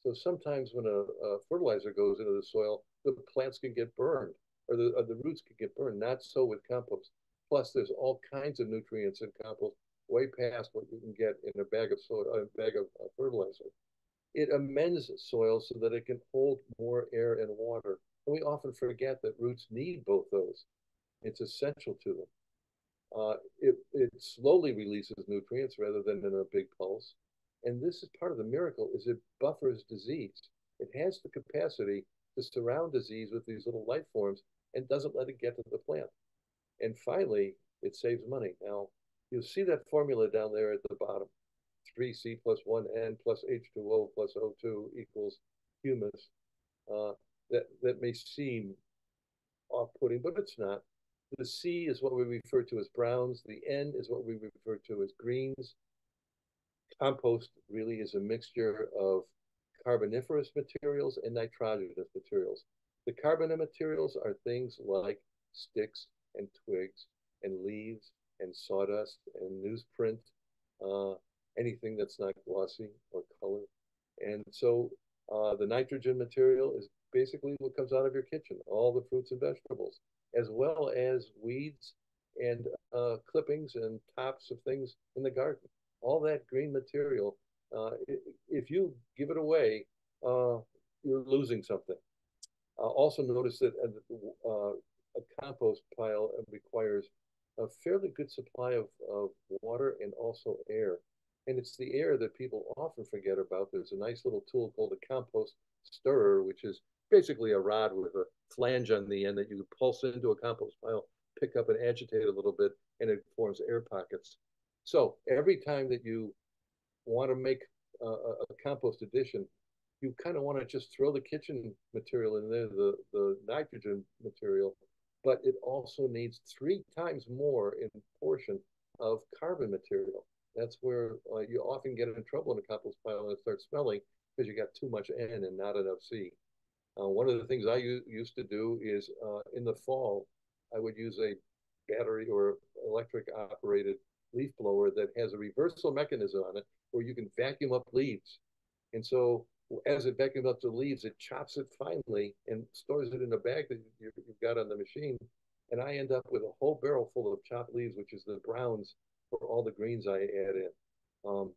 So sometimes when a, a fertilizer goes into the soil, the plants can get burned or the, or the roots can get burned. Not so with compost. Plus, there's all kinds of nutrients in compost, way past what you can get in a bag of soil, a bag of uh, fertilizer. It amends soil so that it can hold more air and water. And we often forget that roots need both those. It's essential to them. Uh, it, it slowly releases nutrients rather than in a big pulse. And this is part of the miracle is it buffers disease. It has the capacity to surround disease with these little life forms and doesn't let it get to the plant. And finally, it saves money. Now, you'll see that formula down there at the bottom. 3C plus 1N plus H2O plus O2 equals humus. Uh, that, that may seem off-putting, but it's not. The C is what we refer to as browns. The N is what we refer to as greens. Compost really is a mixture of carboniferous materials and nitrogenous materials. The carbon materials are things like sticks and twigs and leaves and sawdust and newsprint, uh, anything that's not glossy or colored. And so uh, the nitrogen material is basically what comes out of your kitchen, all the fruits and vegetables, as well as weeds and uh, clippings and tops of things in the garden. All that green material, uh, if you give it away, uh, you're losing something. Uh, also notice that uh, a compost pile requires a fairly good supply of, of water and also air. And it's the air that people often forget about. There's a nice little tool called a compost stirrer, which is basically a rod with a flange on the end that you pulse into a compost pile, pick up and agitate a little bit, and it forms air pockets. So every time that you want to make a, a compost addition, you kind of want to just throw the kitchen material in there, the, the nitrogen material, but it also needs three times more in portion of carbon material. That's where uh, you often get in trouble in a compost pile and it starts smelling because you got too much N and not enough C. Uh, one of the things I used to do is uh, in the fall, I would use a battery or electric operated leaf blower that has a reversal mechanism on it where you can vacuum up leaves. And so as it vacuums up the leaves, it chops it finely and stores it in a bag that you, have got on the machine. And I end up with a whole barrel full of chopped leaves, which is the browns for all the greens I add in. Um,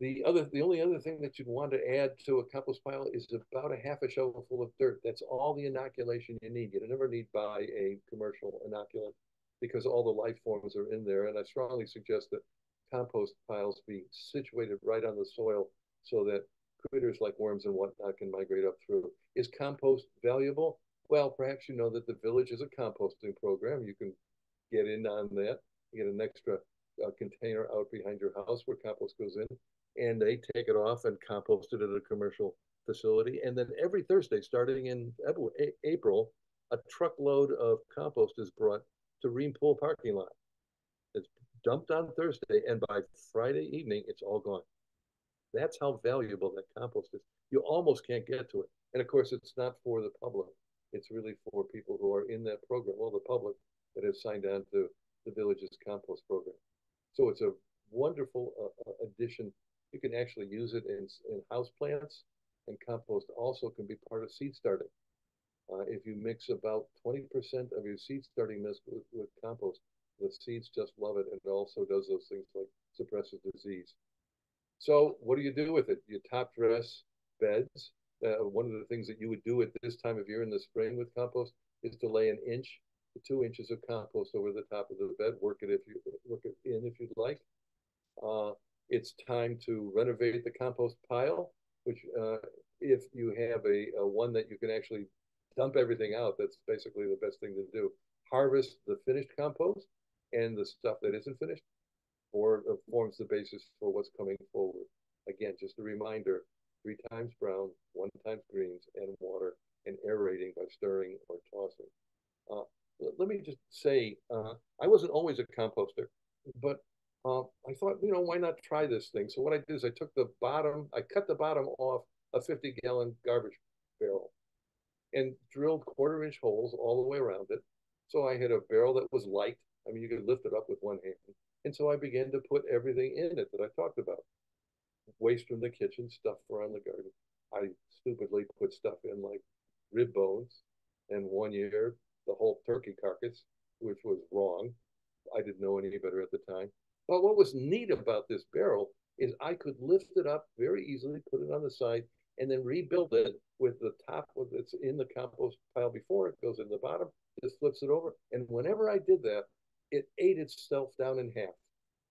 the other, the only other thing that you'd want to add to a compost pile is about a half a shovel full of dirt. That's all the inoculation you need. You never need buy a commercial inoculant because all the life forms are in there. And I strongly suggest that compost piles be situated right on the soil so that critters like worms and whatnot can migrate up through. Is compost valuable? Well, perhaps you know that the village is a composting program. You can get in on that, get an extra uh, container out behind your house where compost goes in, and they take it off and compost it at a commercial facility. And then every Thursday, starting in April, a truckload of compost is brought to Rehm Pool parking lot. It's dumped on Thursday, and by Friday evening, it's all gone. That's how valuable that compost is. You almost can't get to it. And of course, it's not for the public. It's really for people who are in that program, well, the public that have signed on to the village's compost program. So it's a wonderful uh, uh addition. You can actually use it in, in house plants, and compost also can be part of seed starting. Uh, if you mix about 20% of your seed starting mix with, with compost, the seeds just love it, and it also does those things like suppresses disease. So what do you do with it? You top dress beds. Uh, one of the things that you would do at this time of year in the spring with compost is to lay an inch two inches of compost over the top of the bed. Work it if you work it in if you'd like. Uh, it's time to renovate the compost pile, which uh, if you have a, a one that you can actually dump everything out, that's basically the best thing to do. Harvest the finished compost and the stuff that isn't finished, or forms the basis for what's coming forward. Again, just a reminder, three times brown, one times greens, and water, and aerating by stirring or tossing. Uh, let me just say, uh, I wasn't always a composter, but uh, I thought, you know, why not try this thing? So what I did is I took the bottom, I cut the bottom off a 50 gallon garbage barrel and drilled quarter inch holes all the way around it. So I had a barrel that was light I mean, you could lift it up with one hand. And so I began to put everything in it that I talked about. Waste from the kitchen, stuff around the garden. I stupidly put stuff in like rib bones, and one year the whole turkey carcass, which was wrong. I didn't know any better at the time. But what was neat about this barrel is I could lift it up very easily, put it on the side, and then rebuild it with the top that's in the compost pile before it goes in the bottom, just flips it over. And whenever I did that, it ate itself down in half.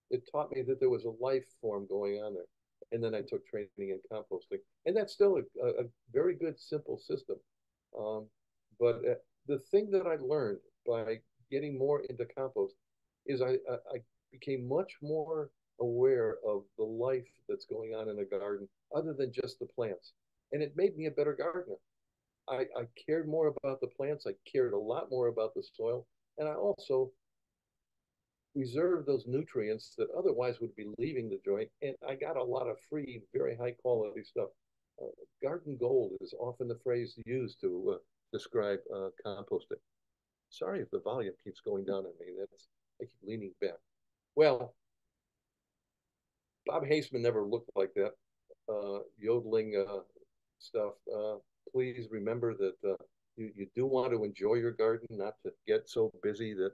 It taught me that there was a life form going on there. And then I took training in composting. And that's still a, a very good, simple system. Um, but uh, the thing that I learned by getting more into compost is I, I, I became much more aware of the life that's going on in a garden other than just the plants. And it made me a better gardener. I, I cared more about the plants. I cared a lot more about the soil. And I also reserved those nutrients that otherwise would be leaving the joint. And I got a lot of free, very high quality stuff. Uh, garden gold is often the phrase used to uh, describe uh, composting. Sorry if the volume keeps going down on me. That's I keep leaning back. Well, Bob Haseman never looked like that. Uh, yodeling uh, stuff. Uh, please remember that uh, you, you do want to enjoy your garden, not to get so busy that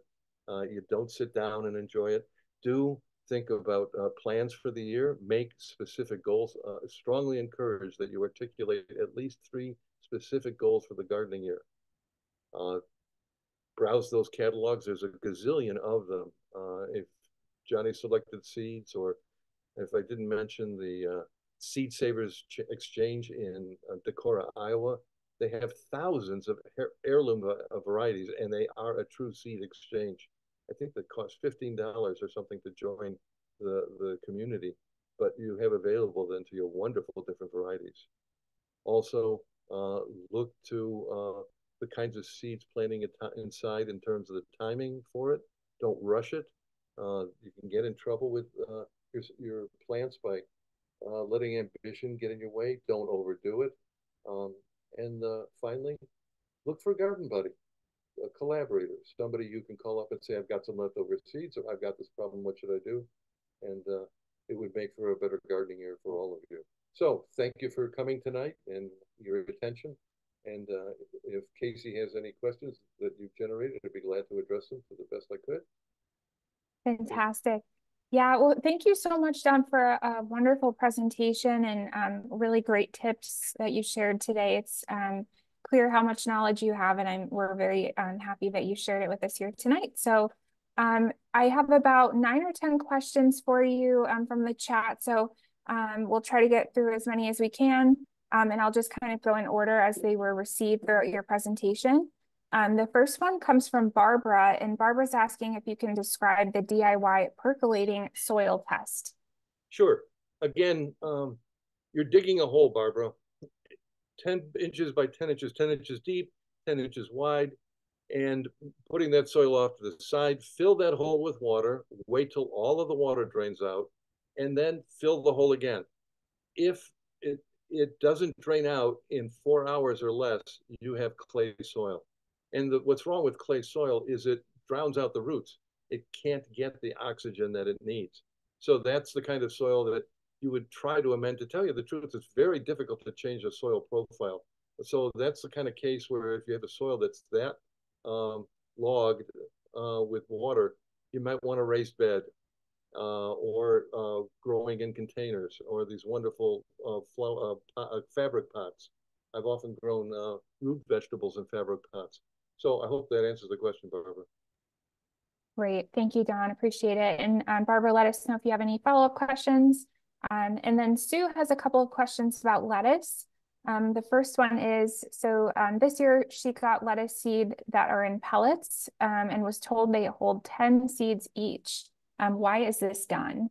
uh, you don't sit down and enjoy it. Do think about uh, plans for the year, make specific goals. strongly encourage that you articulate at least three specific goals for the gardening year. browse those catalogs. There's a gazillion of them. if Johnny's Selected Seeds or if I didn't mention the uh, Seed Savers Exchange in uh, Decorah, Iowa, they have thousands of heirloom uh, varieties, and they are a true seed exchange. I think that costs fifteen dollars or something to join the the community, but you have available then to your wonderful different varieties. Also, uh, look to uh, the kinds of seeds planting inside in terms of the timing for it. Don't rush it. Uh, you can get in trouble with your, your plants by letting ambition get in your way. Don't overdo it. Um, and finally, look for a garden buddy, a collaborator, somebody you can call up and say, I've got some leftover seeds or I've got this problem. What should I do? And uh, it would make for a better gardening year for all of you. So thank you for coming tonight and your attention. And uh, if Casey has any questions that you've generated, I'd be glad to address them to the best I could. Fantastic. Yeah, well, thank you so much, Don, for a, wonderful presentation and um, really great tips that you shared today. It's um, clear how much knowledge you have, and I'm we're very um, happy that you shared it with us here tonight. So um, I have about nine or 10 questions for you um, from the chat. So um, we'll try to get through as many as we can, and I'll just kind of go in order as they were received throughout your presentation. Um, the first one comes from Barbara, and Barbara's asking if you can describe the DIY percolating soil test. Sure. Again, um, you're digging a hole, Barbara, 10 inches by 10 inches, 10 inches deep, 10 inches wide, and putting that soil off to the side, fill that hole with water, wait till all of the water drains out, and then fill the hole again. If it, it doesn't drain out in four hours or less, you have clay soil. And the, what's wrong with clay soil is it drowns out the roots. It can't get the oxygen that it needs. So that's the kind of soil that you would try to amend. To tell you the truth, it's very difficult to change a soil profile. So that's the kind of case where if you have a soil that's that um, logged uh, with water, you might want a raised bed uh, or uh, growing in containers or these wonderful uh, flow, uh, uh, fabric pots. I've often grown root vegetables in fabric pots. So I hope that answers the question, Barbara. Great. Thank you, Don. Appreciate it. And um, Barbara, let us know if you have any follow-up questions. Um, and then Sue has a couple of questions about lettuce. Um, the first one is, so um, this year she got lettuce seed that are in pellets um, and was told they hold 10 seeds each. Um, why is this done?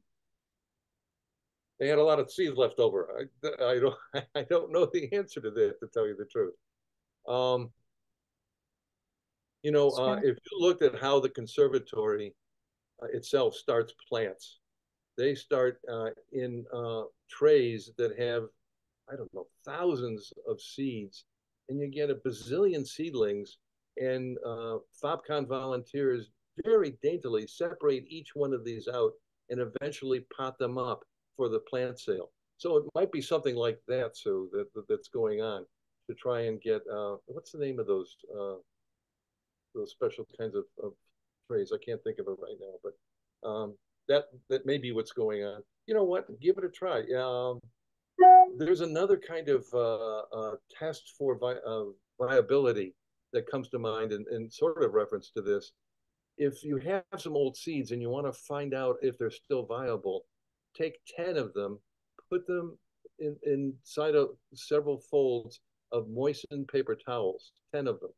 They had a lot of seeds left over. I, I don't I don't know the answer to that, to tell you the truth. Um, you know, uh, if you looked at how the conservatory uh, itself starts plants, they start uh, in uh, trays that have, I don't know, thousands of seeds, and you get a bazillion seedlings. And uh, FOPCON volunteers very daintily separate each one of these out and eventually pot them up for the plant sale. So it might be something like that, so that, that that's going on to try and get uh, what's the name of those uh, those special kinds of, of trays? I can't think of it right now, but um, that that may be what's going on. You know what? Give it a try. Um, there's another kind of uh, uh, test for vi uh, viability that comes to mind, and, and sort of reference to this. If you have some old seeds and you want to find out if they're still viable, take 10 of them, put them in, inside of several folds of moistened paper towels, 10 of them.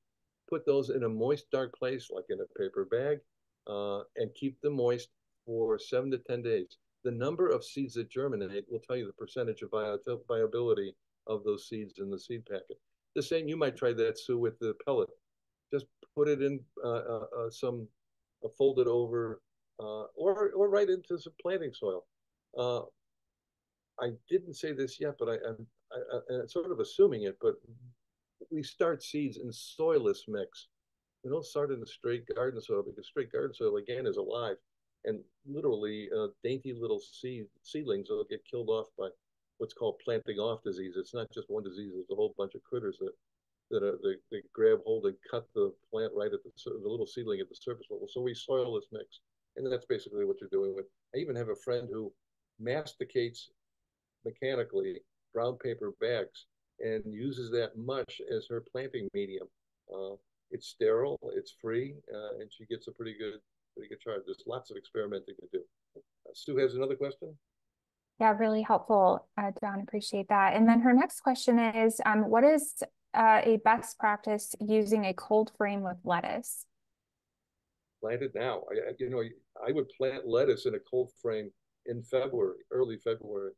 Put those in a moist, dark place, like in a paper bag, uh, and keep them moist for seven to 10 days. The number of seeds that germinate will tell you the percentage of viability of those seeds in the seed packet. The same, you might try that, Sue, with the pellet. Just put it in uh, uh, uh some, uh, fold it over, uh, or, or right into some planting soil. Uh, I didn't say this yet, but I, I'm, I, I'm sort of assuming it, but we start seeds in soilless mix. We don't start in the straight garden soil because straight garden soil again is alive, and literally uh, dainty little seed seedlings will get killed off by what's called damping off disease. It's not just one disease; it's a whole bunch of critters that that are, they, they grab hold and cut the plant right at the, the little seedling at the surface level. So we soil this mix, and that's basically what you're doing with. I even have a friend who masticates mechanically brown paper bags and uses that much as her planting medium. Uh, it's sterile, it's free, uh, and she gets a pretty good, pretty good charge. There's lots of experimenting to do. Uh, Sue has another question. Yeah, really helpful, uh, Don. Appreciate that. And then her next question is, um, what is uh, a best practice using a cold frame with lettuce? Plant it now. I, you know, I would plant lettuce in a cold frame in February, early February,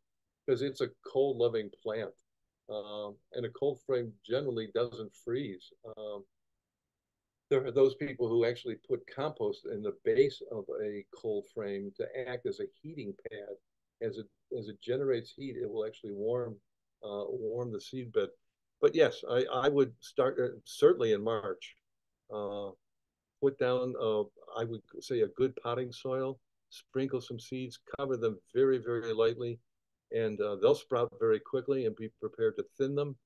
because it's a cold loving plant. Um, and a cold frame generally doesn't freeze. Um, there are those people who actually put compost in the base of a cold frame to act as a heating pad. As it as it generates heat, it will actually warm uh, warm the seed bed. But yes, I, I would start uh, certainly in March. Uh, put down, I would say, a good potting soil. Sprinkle some seeds, cover them very very lightly and uh, they'll sprout very quickly and be prepared to thin them.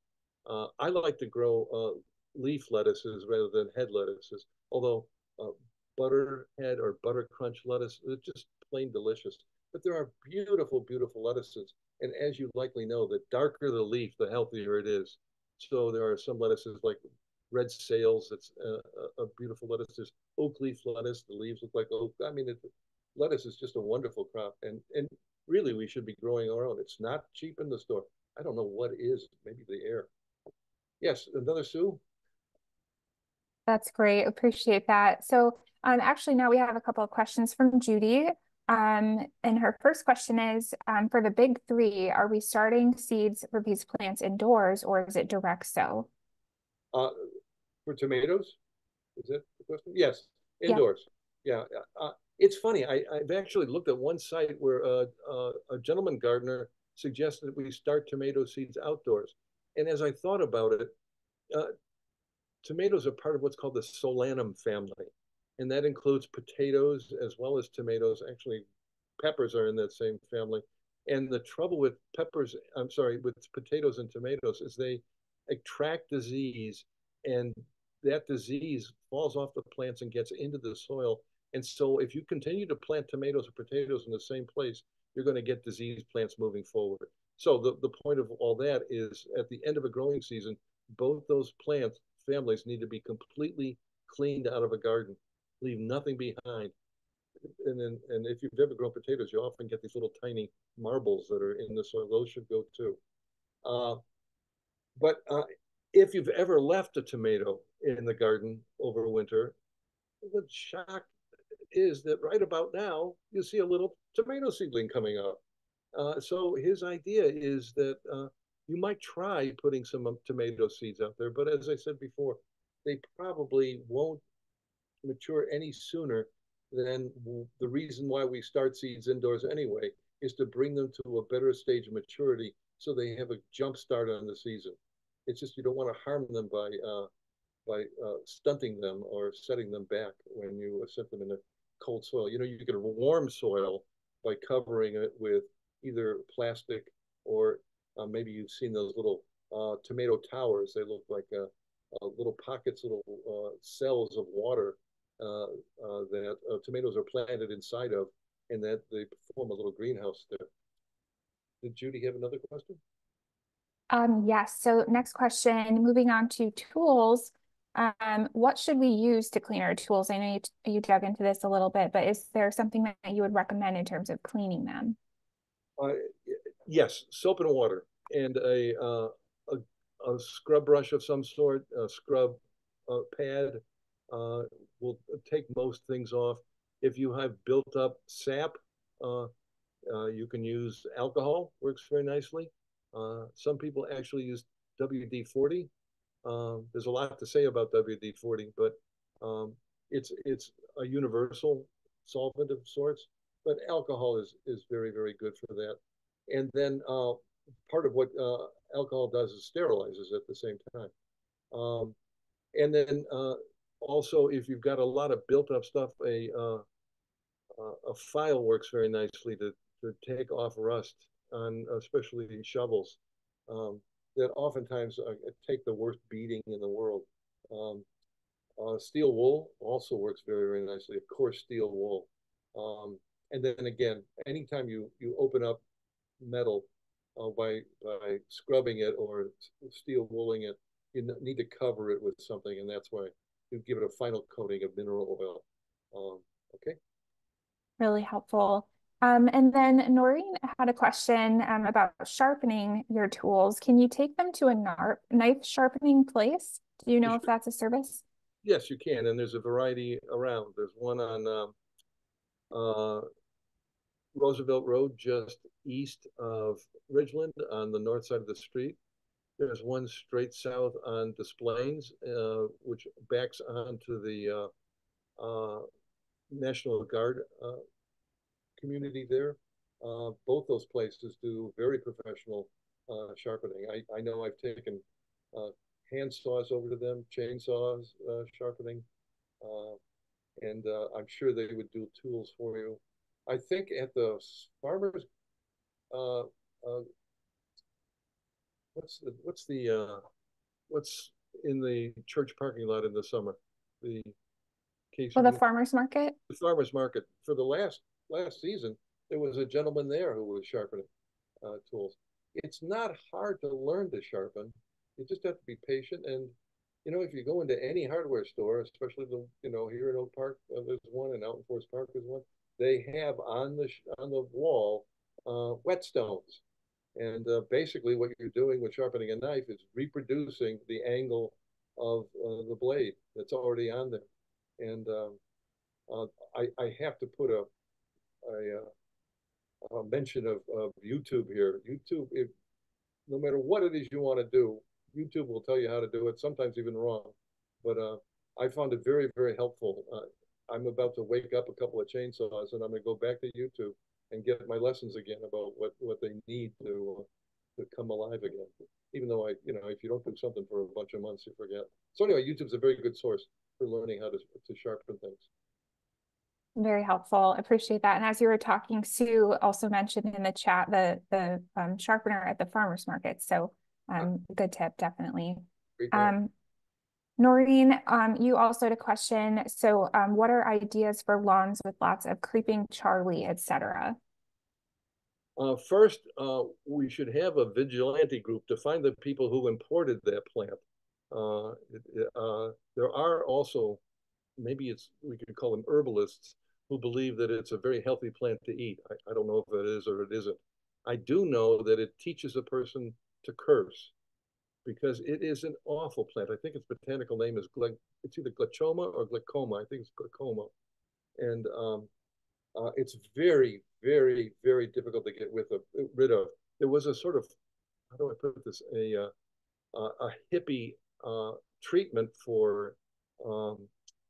Uh, I like to grow uh, leaf lettuces rather than head lettuces, although butterhead or butter crunch lettuce, is just plain delicious. But there are beautiful, beautiful lettuces. And as you likely know, the darker the leaf, the healthier it is. So there are some lettuces like red sails. that's a, a beautiful lettuce. There's oak leaf lettuce, the leaves look like oak. I mean, it, lettuce is just a wonderful crop. And, and really we should be growing our own. It's not cheap in the store. I don't know what is, maybe the air. Yes, another Sue? That's great. Appreciate that. So um, actually now we have a couple of questions from Judy. Um, and her first question is, um, for the big three, are we starting seeds for these plants indoors or is it direct sow? Uh, for tomatoes? Is that the question? Yes, indoors. Yeah. yeah. Uh, it's funny. I, have actually looked at one site where uh, uh, a gentleman gardener suggested that we start tomato seeds outdoors. And as I thought about it, uh, tomatoes are part of what's called the Solanum family. And that includes potatoes as well as tomatoes. Actually, peppers are in that same family. And the trouble with peppers, I'm sorry, with potatoes and tomatoes is they attract disease and that disease falls off the plants and gets into the soil and so if you continue to plant tomatoes or potatoes in the same place, you're going to get disease plants moving forward. So the, the point of all that is at the end of a growing season, both those plant families need to be completely cleaned out of a garden, leave nothing behind. And then, and if you've ever grown potatoes, you often get these little tiny marbles that are in the soil. Those should go too. Uh, but uh, if you've ever left a tomato in the garden over winter, the shock is that right about now you see a little tomato seedling coming up. Uh, so his idea is that uh, you might try putting some um, tomato seeds out there, but as I said before, they probably won't mature any sooner than the reason why we start seeds indoors anyway is to bring them to a better stage of maturity so they have a jump start on the season. It's just you don't want to harm them by uh, by uh, stunting them or setting them back when you set them in a cold soil. You know, you get warm soil by covering it with either plastic or uh, maybe you've seen those little uh, tomato towers. They look like uh, uh little pockets, little cells of water that tomatoes are planted inside of, and that they form a little greenhouse there. Did Judy have another question? Um, yes. So next question, moving on to tools. Um, what should we use to clean our tools? I know you, you dug into this a little bit, but is there something that you would recommend in terms of cleaning them? Uh, yes, soap and water and a, uh, a, a, scrub brush of some sort, a scrub uh, pad uh, will take most things off. If you have built up sap, uh, uh, you can use alcohol, works very nicely. some people actually use WD-40 um, there's a lot to say about WD-40, but um, it's it's a universal solvent of sorts. But alcohol is is very very good for that. And then uh, part of what uh, alcohol does is sterilizes at the same time. Um, and then uh, also, if you've got a lot of built up stuff, a uh, a file works very nicely to to take off rust on especially in shovels. Um, that oftentimes uh, take the worst beating in the world. Um, uh, steel wool also works very, very nicely, of course, steel wool. Um, and then again, anytime you, you open up metal uh, by, by scrubbing it or steel wooling it, you need to cover it with something, and that's why you give it a final coating of mineral oil. Um, okay. Really helpful. Um, and then Noreen had a question um, about sharpening your tools. Can you take them to a knife sharpening place? Do you know if that's a service? Yes, you can. And there's a variety around. There's one on um, uh, Roosevelt Road, just east of Ridgeland on the north side of the street. There's one straight south on Des Plaines, uh, which backs onto the uh, uh National Guard uh, community there. Uh, both those places do very professional uh, sharpening. I, I know I've taken uh, hand saws over to them, chainsaws uh, sharpening, uh, and uh, I'm sure they would do tools for you. I think at the farmers, what's the what's the uh, what's in the church parking lot in the summer? The case. Well, the farmers market. The farmers market for the last last season, there was a gentleman there who was sharpening uh, tools. It's not hard to learn to sharpen. You just have to be patient. And, you know, if you go into any hardware store, especially the, you know, here in Oak Park, uh, there's one, and out in Forest Park, there's one. They have on the on the wall uh, whetstones, and uh, basically what you're doing with sharpening a knife is reproducing the angle of uh, the blade that's already on there. And um, uh, I, I have to put a a, uh, a mention of, of YouTube here. YouTube, if no matter what it is you want to do, YouTube will tell you how to do it. Sometimes even wrong, but uh, I found it very, very helpful. Uh, I'm about to wake up a couple of chainsaws, and I'm going to go back to YouTube and get my lessons again about what what they need to uh, to come alive again. Even though I, you know, if you don't do something for a bunch of months, you forget. So anyway, YouTube's a very good source for learning how to to sharpen things. Very helpful. Appreciate that. And as you were talking, Sue also mentioned in the chat the the um, sharpener at the farmers market. So um, good tip, definitely. Um, Noreen, um, you also had a question. So um, what are ideas for lawns with lots of creeping Charlie, etc.? Uh, first, uh, we should have a vigilante group to find the people who imported that plant. Uh, uh there are also, maybe it's we could call them herbalists who believe that it's a very healthy plant to eat. I, I don't know if it is or it isn't. I do know that it teaches a person to curse because it is an awful plant. I think its botanical name is it's either glaucoma or glaucoma. I think it's glaucoma, and um, uh, it's very, very, very difficult to get with a, rid of. There was a sort of how do I put this a uh, a hippie uh, treatment for um,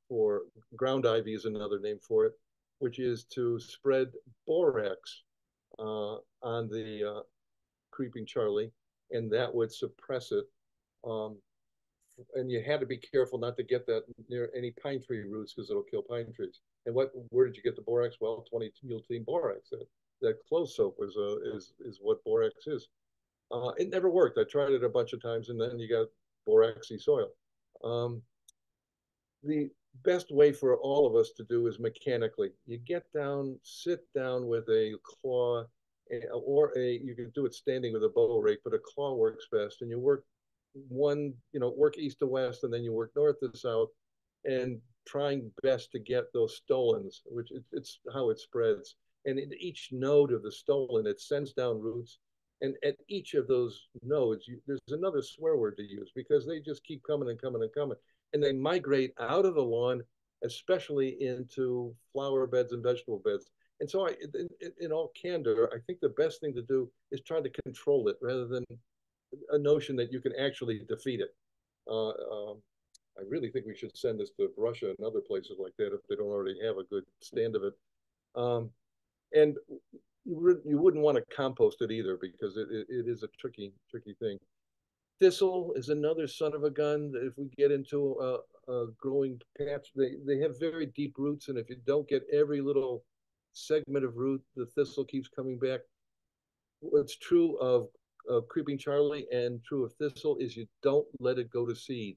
for ground ivy is another name for it, which is to spread borax uh, on the uh, creeping Charlie, and that would suppress it. Um, and you had to be careful not to get that near any pine tree roots because it'll kill pine trees. And what, where did you get the borax? Well, 20 mule team borax. That, that clothes soap was uh, is is what borax is. Uh, it never worked. I tried it a bunch of times, and then you got boraxy soil. Um, the best way for all of us to do is mechanically. You get down, sit down with a claw, or a you can do it standing with a bow rake, but a claw works best, and you work one, you know, work east to west, and then you work north to south, and trying best to get those stolons, which it, it's how it spreads. And in each node of the stolon, it sends down roots. And at each of those nodes, you, there's another swear word to use because they just keep coming and coming and coming. And they migrate out of the lawn, especially into flower beds and vegetable beds. And so, I, in, in all candor, I think the best thing to do is try to control it rather than a notion that you can actually defeat it. Uh, um, I really think we should send this to Russia and other places like that if they don't already have a good stand of it. Um, and you, you wouldn't want to compost it either because it, it, it is a tricky, tricky thing. Thistle is another son of a gun. If we get into a, a growing patch, they, they have very deep roots. And if you don't get every little segment of root, the thistle keeps coming back. What's true of, of creeping Charlie and true of thistle is you don't let it go to seed.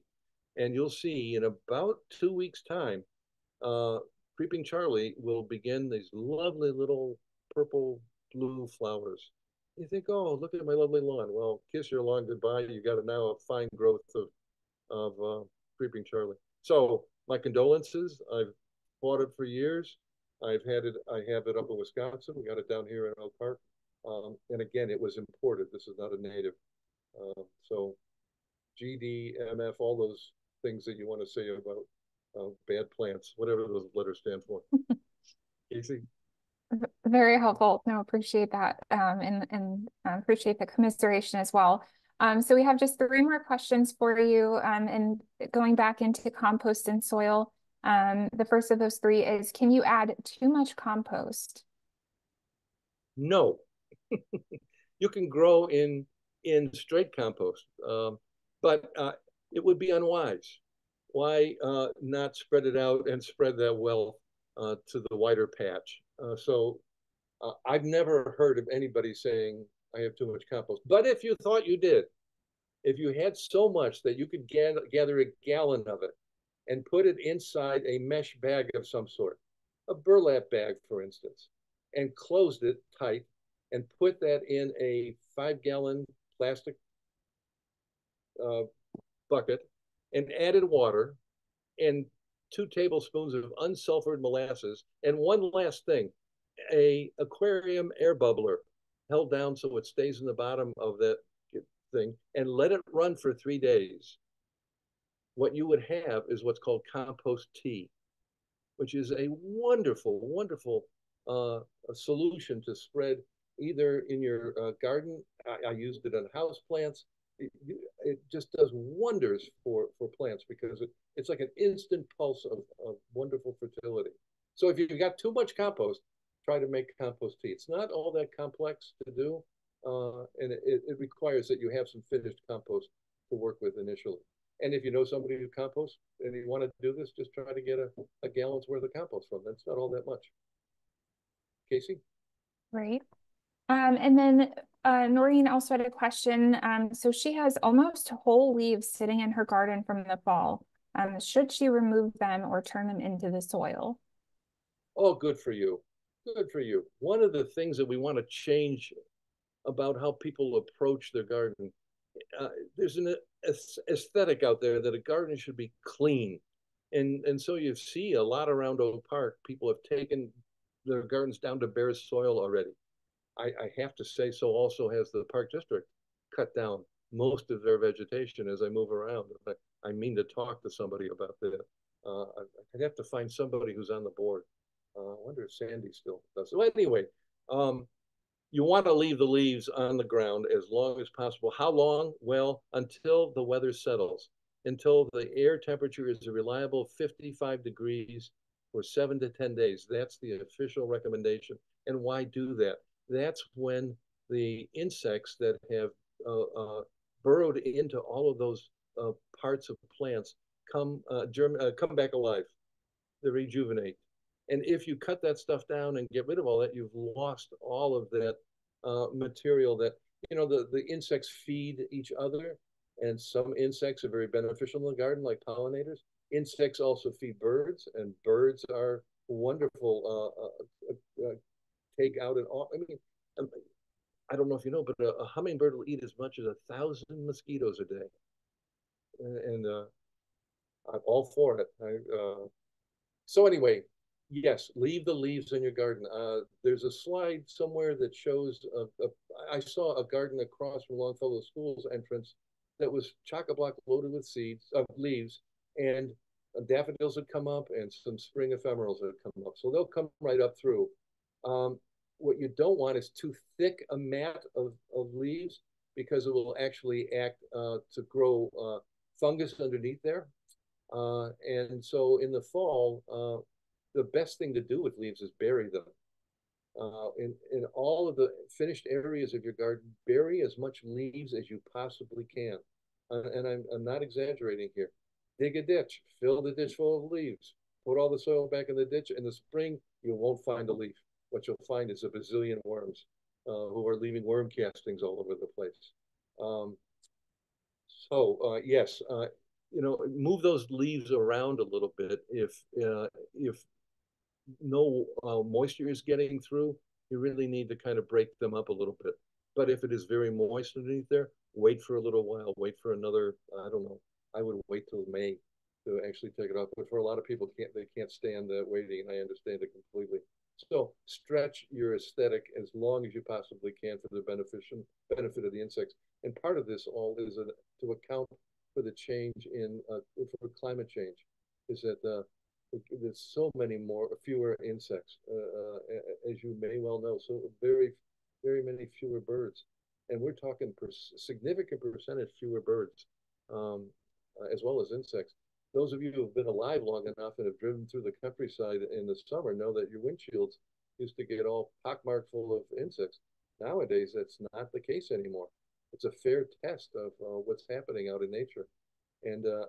And you'll see in about two weeks' time, uh, Creeping Charlie will begin these lovely little purple blue flowers. You think, oh, look at my lovely lawn. Well, kiss your lawn goodbye. You've got a now a fine growth of of uh, Creeping Charlie. So my condolences. I've bought it for years. I've had it. I have it up in Wisconsin. We got it down here in Oak Park. Um, and again, it was imported. This is not a native. Uh, so GD, MF, all those things that you want to say about uh, bad plants, whatever those letters stand for. Casey? Very helpful. No, appreciate that. Um, and and uh, appreciate the commiseration as well. Um, so we have just three more questions for you. Um, and going back into compost and soil, um, the first of those three is, can you add too much compost? No. you can grow in in straight compost, um, but uh, it would be unwise why uh, not spread it out and spread that wealth uh, to the wider patch? Uh, so uh, I've never heard of anybody saying I have too much compost. But if you thought you did, if you had so much that you could gather a gallon of it and put it inside a mesh bag of some sort, a burlap bag, for instance, and closed it tight and put that in a five gallon plastic uh, bucket and added water and two tablespoons of unsulfured molasses. And one last thing, a aquarium air bubbler held down so it stays in the bottom of that thing and let it run for three days. What you would have is what's called compost tea, which is a wonderful, wonderful uh, solution to spread either in your uh, garden. I, I used it on house plants it, it just does wonders for, for plants because it, it's like an instant pulse of, of wonderful fertility. So if you've got too much compost, try to make compost tea. It's not all that complex to do, uh, and it, it requires that you have some finished compost to work with initially. And if you know somebody who composts and you want to do this, just try to get a, a gallon's worth of compost from. That's not all that much. Casey? Right. Um, and then uh, Noreen also had a question. Um, so she has almost whole leaves sitting in her garden from the fall. Um, should she remove them or turn them into the soil? Oh, good for you. Good for you. One of the things that we want to change about how people approach their garden, uh, there's an aesthetic out there that a garden should be clean. And, and so you see a lot around Oak Park, people have taken their gardens down to bare soil already. I, I have to say, so also has the Park District cut down most of their vegetation as I move around. I, I mean to talk to somebody about that. Uh, I, would have to find somebody who's on the board. Uh, I wonder if Sandy still does. So anyway, um, you want to leave the leaves on the ground as long as possible. How long? Well, until the weather settles, until the air temperature is a reliable 55 degrees for seven to 10 days. That's the official recommendation. And why do that? that's when the insects that have uh, uh, burrowed into all of those uh, parts of plants come uh, germ uh, come back alive. They rejuvenate. And if you cut that stuff down and get rid of all that, you've lost all of that uh, material that, you know, the, the insects feed each other. And some insects are very beneficial in the garden, like pollinators. Insects also feed birds, and birds are wonderful uh, uh, uh, uh take out and all. I mean, um, I don't know if you know, but a, a, hummingbird will eat as much as a thousand mosquitoes a day. And, uh, I'm all for it. I, uh, so anyway, yes, leave the leaves in your garden. Uh, there's a slide somewhere that shows, a, a, I saw a garden across from Longfellow School's entrance that was chock-a-block loaded with seeds, of uh, leaves, and daffodils had come up and some spring ephemerals had come up. So they'll come right up through. Um, what you don't want is too thick a mat of, of leaves because it will actually act uh, to grow uh, fungus underneath there. Uh, and so in the fall, uh, the best thing to do with leaves is bury them. Uh, in, in all of the finished areas of your garden, bury as much leaves as you possibly can. and I'm, I'm not exaggerating here. Dig a ditch, fill the ditch full of leaves, put all the soil back in the ditch. In the spring, you won't find a leaf what you'll find is a bazillion worms uh, who are leaving worm castings all over the place. Um, so uh, yes, uh, you know, move those leaves around a little bit. If uh, if no uh, moisture is getting through, you really need to kind of break them up a little bit. But if it is very moist underneath there, wait for a little while. Wait for another. I don't know. I would wait till May to actually take it off. But for a lot of people, can't they can't stand that waiting, I understand it completely. So stretch your aesthetic as long as you possibly can for the benefit benefit of the insects. And part of this all is a, to account for the change in uh, for climate change, is that uh, there's so many more fewer insects, uh, uh as you may well know. So very very many fewer birds, and we're talking per significant percentage fewer birds, um, uh, as well as insects those of you who have been alive long enough and have driven through the countryside in the summer know that your windshields used to get all pockmarked full of insects. Nowadays, that's not the case anymore. It's a fair test of uh, what's happening out in nature. And, uh,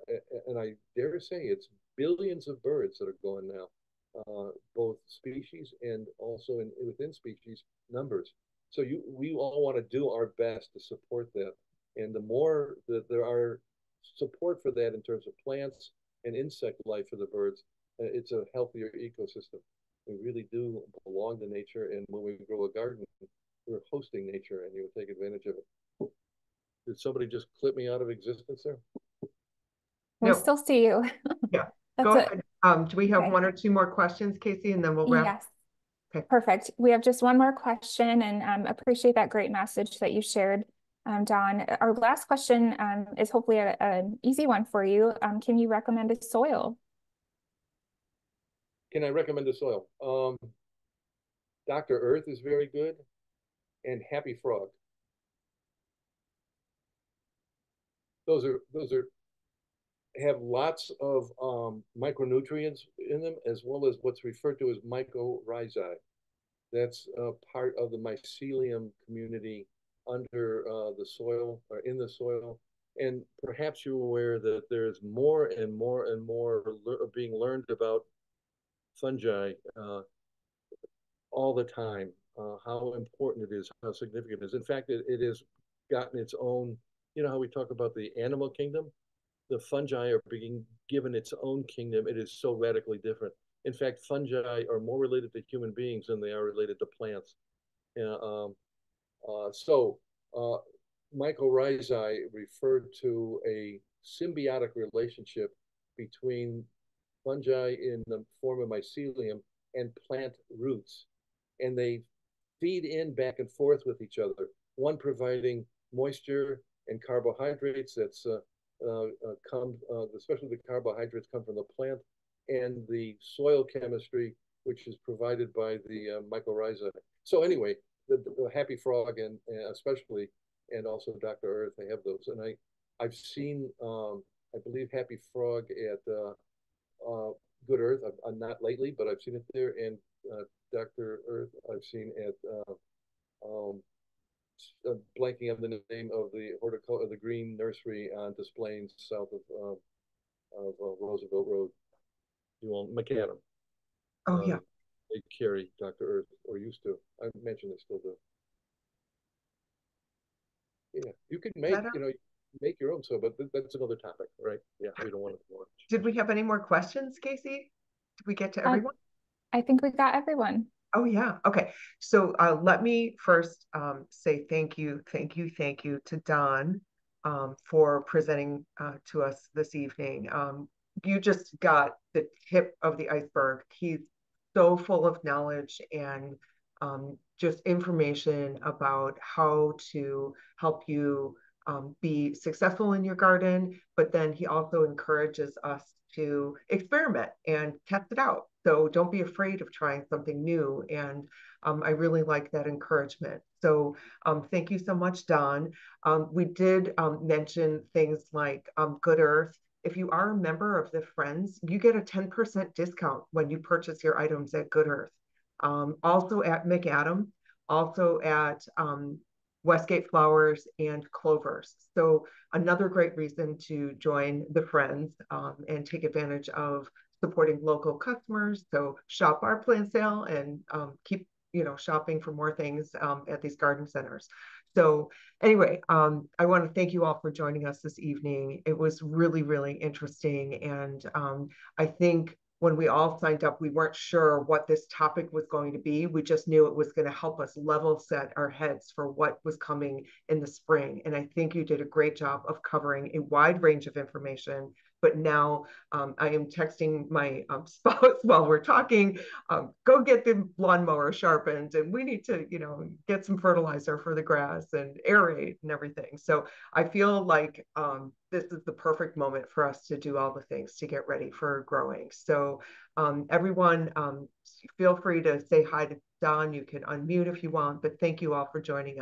and I dare say it's billions of birds that are going now, uh, both species and also in, within species numbers. So you, we all want to do our best to support that. And the more that there are support for that in terms of plants and insect life for the birds, uh, it's a healthier ecosystem. We really do belong to nature, and when we grow a garden, we're hosting nature, and you take advantage of it. Did somebody just clip me out of existence there? We no. still see you. yeah. Go ahead. Um, do we have okay. one or two more questions, Casey, and then we'll wrap? Yes. Okay. Perfect. We have just one more question, and um, appreciate that great message that you shared um, Don. Our last question um, is hopefully an easy one for you. Um, can you recommend a soil? Can I recommend a soil? Um, Dr. Earth is very good and Happy Frog. Those are, those are, have lots of um, micronutrients in them as well as what's referred to as mycorrhizae. That's part of the mycelium community under uh, the soil or in the soil. And perhaps you're aware that there's more and more and more le being learned about fungi uh, all the time, uh, how important it is, how significant it is. In fact, it, it has gotten its own, you know how we talk about the animal kingdom? The fungi are being given its own kingdom. It is so radically different. In fact, fungi are more related to human beings than they are related to plants. um, uh, so uh, mycorrhizae referred to a symbiotic relationship between fungi in the form of mycelium and plant roots. And they feed in back and forth with each other, one providing moisture and carbohydrates that's uh, uh, uh, come, uh, especially the carbohydrates come from the plant, and the soil chemistry, which is provided by the uh, mycorrhizae. So anyway, the, the Happy Frog and, and, especially, and also Dr. Earth, they have those. And I, I've seen, um, I believe Happy Frog at uh, uh, Good Earth. i am not lately, but I've seen it there. And uh, Dr. Earth, I've seen at uh, um, uh, blanking on the name of the horticulture, the green nursery on Des Plaines south of, um, of uh, Roosevelt Road. You want McAdam. Oh, yeah. Um, They carry Dr. Earth, or used to. I mentioned they still do. Yeah, you can make, you know, make your own, so, but th- that's another topic, right? Yeah, we don't want to. go on. Did we have any more questions, Casey? Did we get to Uh, everyone? I think we got everyone. Oh, yeah. Okay. So uh, let me first um, say thank you, thank you, thank you to Don um, for presenting uh, to us this evening. Um, you just got the tip of the iceberg. He's so full of knowledge and um, just information about how to help you um, be successful in your garden. But then he also encourages us to experiment and test it out. So don't be afraid of trying something new. And um, I really like that encouragement. So um, thank you so much, Don. Um, we did um, mention things like um, Good Earth. If you are a member of the Friends, you get a 10% discount when you purchase your items at Good Earth. Um, also at McAdam, also at Westgate Flowers and Clovers. So another great reason to join the Friends and take advantage of supporting local customers. So shop our plant sale and um, keep you know shopping for more things um, at these garden centers. So anyway, um, I want to thank you all for joining us this evening. It was really, really interesting. And um, I think when we all signed up, we weren't sure what this topic was going to be. We just knew it was going to help us level set our heads for what was coming in the spring. And I think you did a great job of covering a wide range of information. But now um, I am texting my um, spouse while we're talking, um, go get the lawnmower sharpened and we need to, you know, get some fertilizer for the grass and aerate and everything. So I feel like um, this is the perfect moment for us to do all the things to get ready for growing. So um, everyone, um, feel free to say hi to Don. You can unmute if you want, but thank you all for joining us.